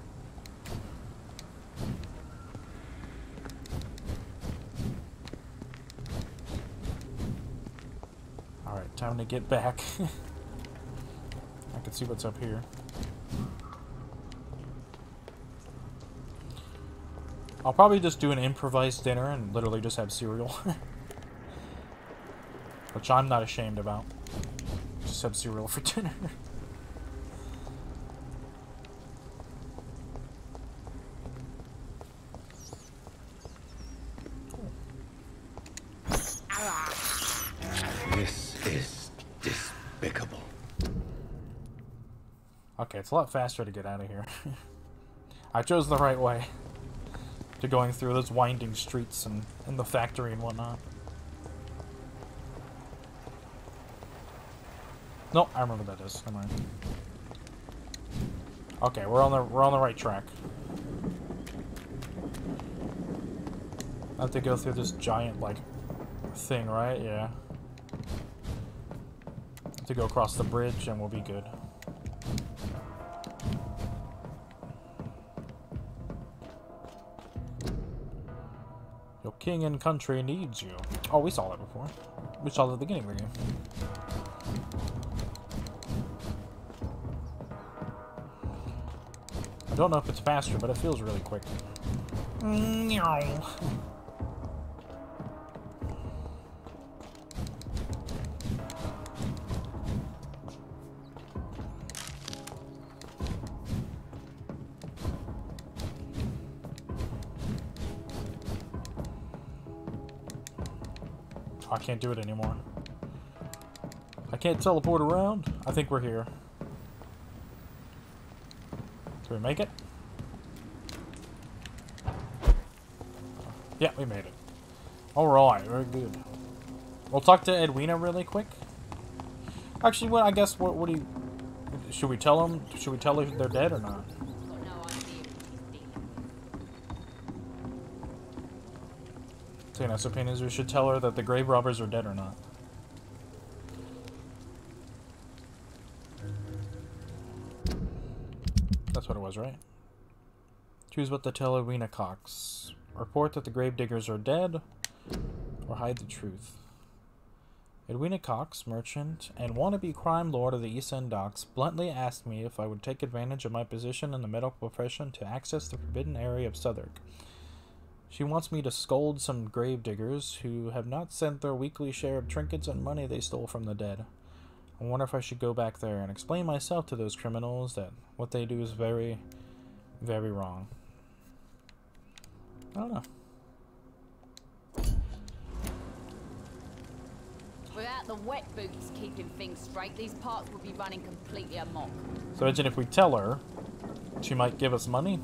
Alright, time to get back. [LAUGHS] I can see what's up here. I'll probably just do an improvised dinner and literally just have cereal. [LAUGHS] Which I'm not ashamed about. Just have cereal for [LAUGHS] dinner. This is despicable. Okay, it's a lot faster to get out of here. [LAUGHS] I chose the right way. To going through those winding streets and, and the factory and whatnot. Nope, I remember that is. Never mind. Okay, we're on the we're on the right track. I have to go through this giant like thing, right? Yeah. To go across the bridge and we'll be good. King and country needs you. Oh, we saw that before. We saw that at the beginning of the game. I don't know if it's faster, but it feels really quick. Can't do it anymore. I can't teleport around. I think we're here. Did we make it? Yeah, we made it. Alright, very good. We'll talk to Edwina really quick. Actually, what I guess what what do you should we tell them? Should we tell her they're dead or not? Tina's opinion is we should tell her that the grave robbers are dead or not. That's what it was, right? Choose what to tell Edwina Cox. Report that the grave diggers are dead, or hide the truth. Edwina Cox, merchant and wannabe crime lord of the East End docks, bluntly asked me if I would take advantage of my position in the medical profession to access the forbidden area of Southwark. She wants me to scold some grave diggers who have not sent their weekly share of trinkets and money they stole from the dead. I wonder if I should go back there and explain myself to those criminals that what they do is very, very wrong. I don't know. Without the wet boots keeping things straight, these parts would be running completely amok. So imagine if we tell her, she might give us money.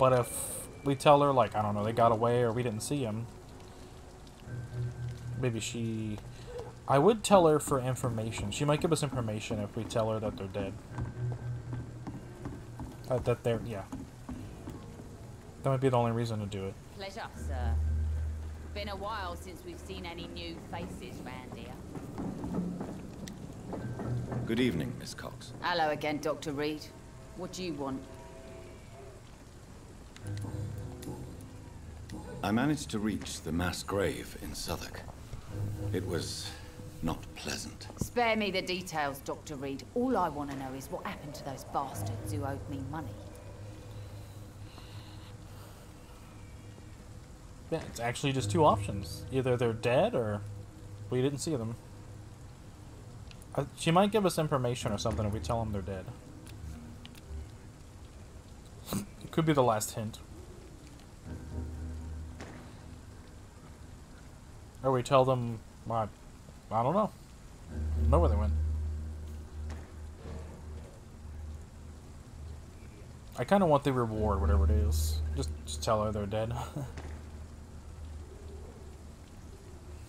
But if we tell her, like, I don't know, they got away or we didn't see them, maybe she... I would tell her for information. She might give us information if we tell her that they're dead. Uh, that they're, yeah. That might be the only reason to do it. Pleasure, sir. Been a while since we've seen any new faces round here. Good evening, Miss Cox. Hello again, Dr. Reid. What do you want? I managed to reach the mass grave in Southwark. It was not pleasant. Spare me the details, Dr. Reid. All I want to know is what happened to those bastards who owed me money. Yeah, it's actually just two options. Either they're dead or we didn't see them. Uh, she might give us information or something if we tell them they're dead. it could be the last hint. Or we tell them, I, I don't know. know where they went. I kind of want the reward, whatever it is. Just, just tell her they're dead. [LAUGHS]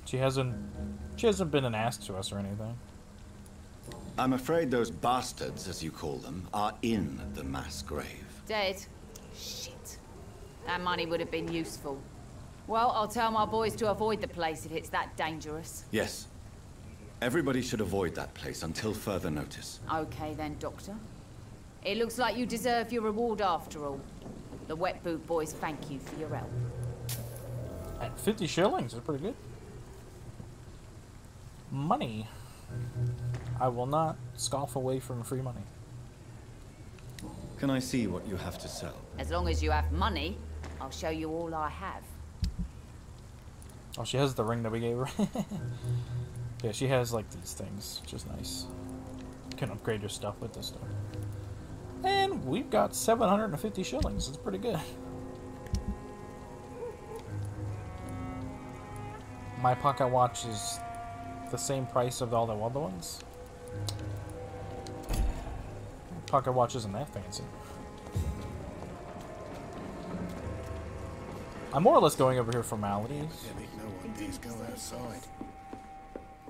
she hasn't, she hasn't been an ass to us or anything. I'm afraid those bastards, as you call them, are in the mass grave. Dead? Shit. That money would have been useful. Well, I'll tell my boys to avoid the place if it's that dangerous. Yes. Everybody should avoid that place until further notice. Okay then, Doctor. It looks like you deserve your reward after all. The Wet Boot boys thank you for your help. At 50 shillings, that's pretty good. Money. I will not scoff away from free money. Can I see what you have to sell? As long as you have money, I'll show you all I have. Oh, she has the ring that we gave her. [LAUGHS] yeah, she has like these things, which is nice. You can upgrade your stuff with this stuff. And we've got 750 shillings. It's pretty good. My pocket watch is the same price of all the other ones. Pocket watch isn't that fancy. I'm more or less going over here for formalities. No one dares go outside.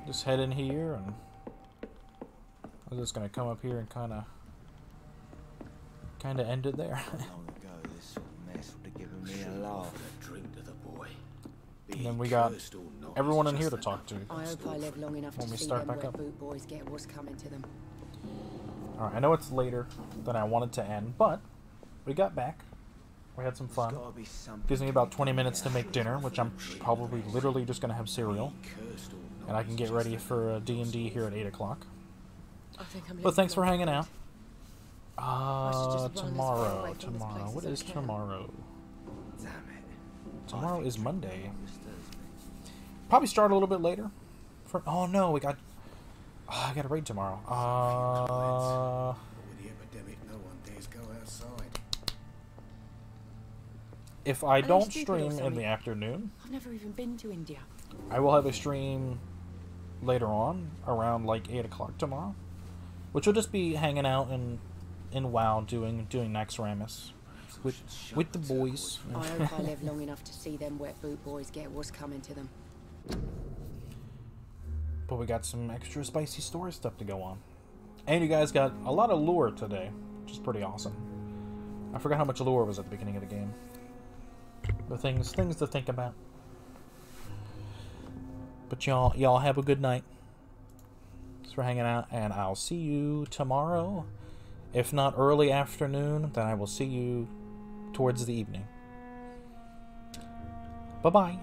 Just head in here and I'm just gonna come up here and kinda kinda end it there. [LAUGHS] Long ago, this mess would have given me a laugh. Drink to the boy. and then we got everyone in here to talk to. I hope I live long enough When to we see start back up. boot boys get what's coming to them. Alright, I know it's later than I wanted to end, but we got back. We had some fun. gotta be something Gives me about 20 minutes to make dinner, which I'm probably literally just gonna have cereal. And I can get ready for uh, D&D here at 8 o'clock. I think I'm But thanks for hanging out. should just Uh, run as far tomorrow, away from this tomorrow. place What as I is can. tomorrow? Tomorrow is Monday. Probably start a little bit later. For oh no, we got. Oh, I got a raid tomorrow. Uh, if I don't stream in the afternoon, I've never even been to India. I will have a stream later on around like eight o'clock tomorrow, which will just be hanging out in in WoW doing doing Naxxramas with with the boys. I hope I live long [LAUGHS] enough to see them wet boot boys get what's coming to them. But we got some extra spicy story stuff to go on. And you guys got a lot of lore today, which is pretty awesome. I forgot how much lore was at the beginning of the game. The things things to think about. But y'all y'all have a good night. Thanks for hanging out, and I'll see you tomorrow. If not early afternoon, then I will see you towards the evening. Bye bye.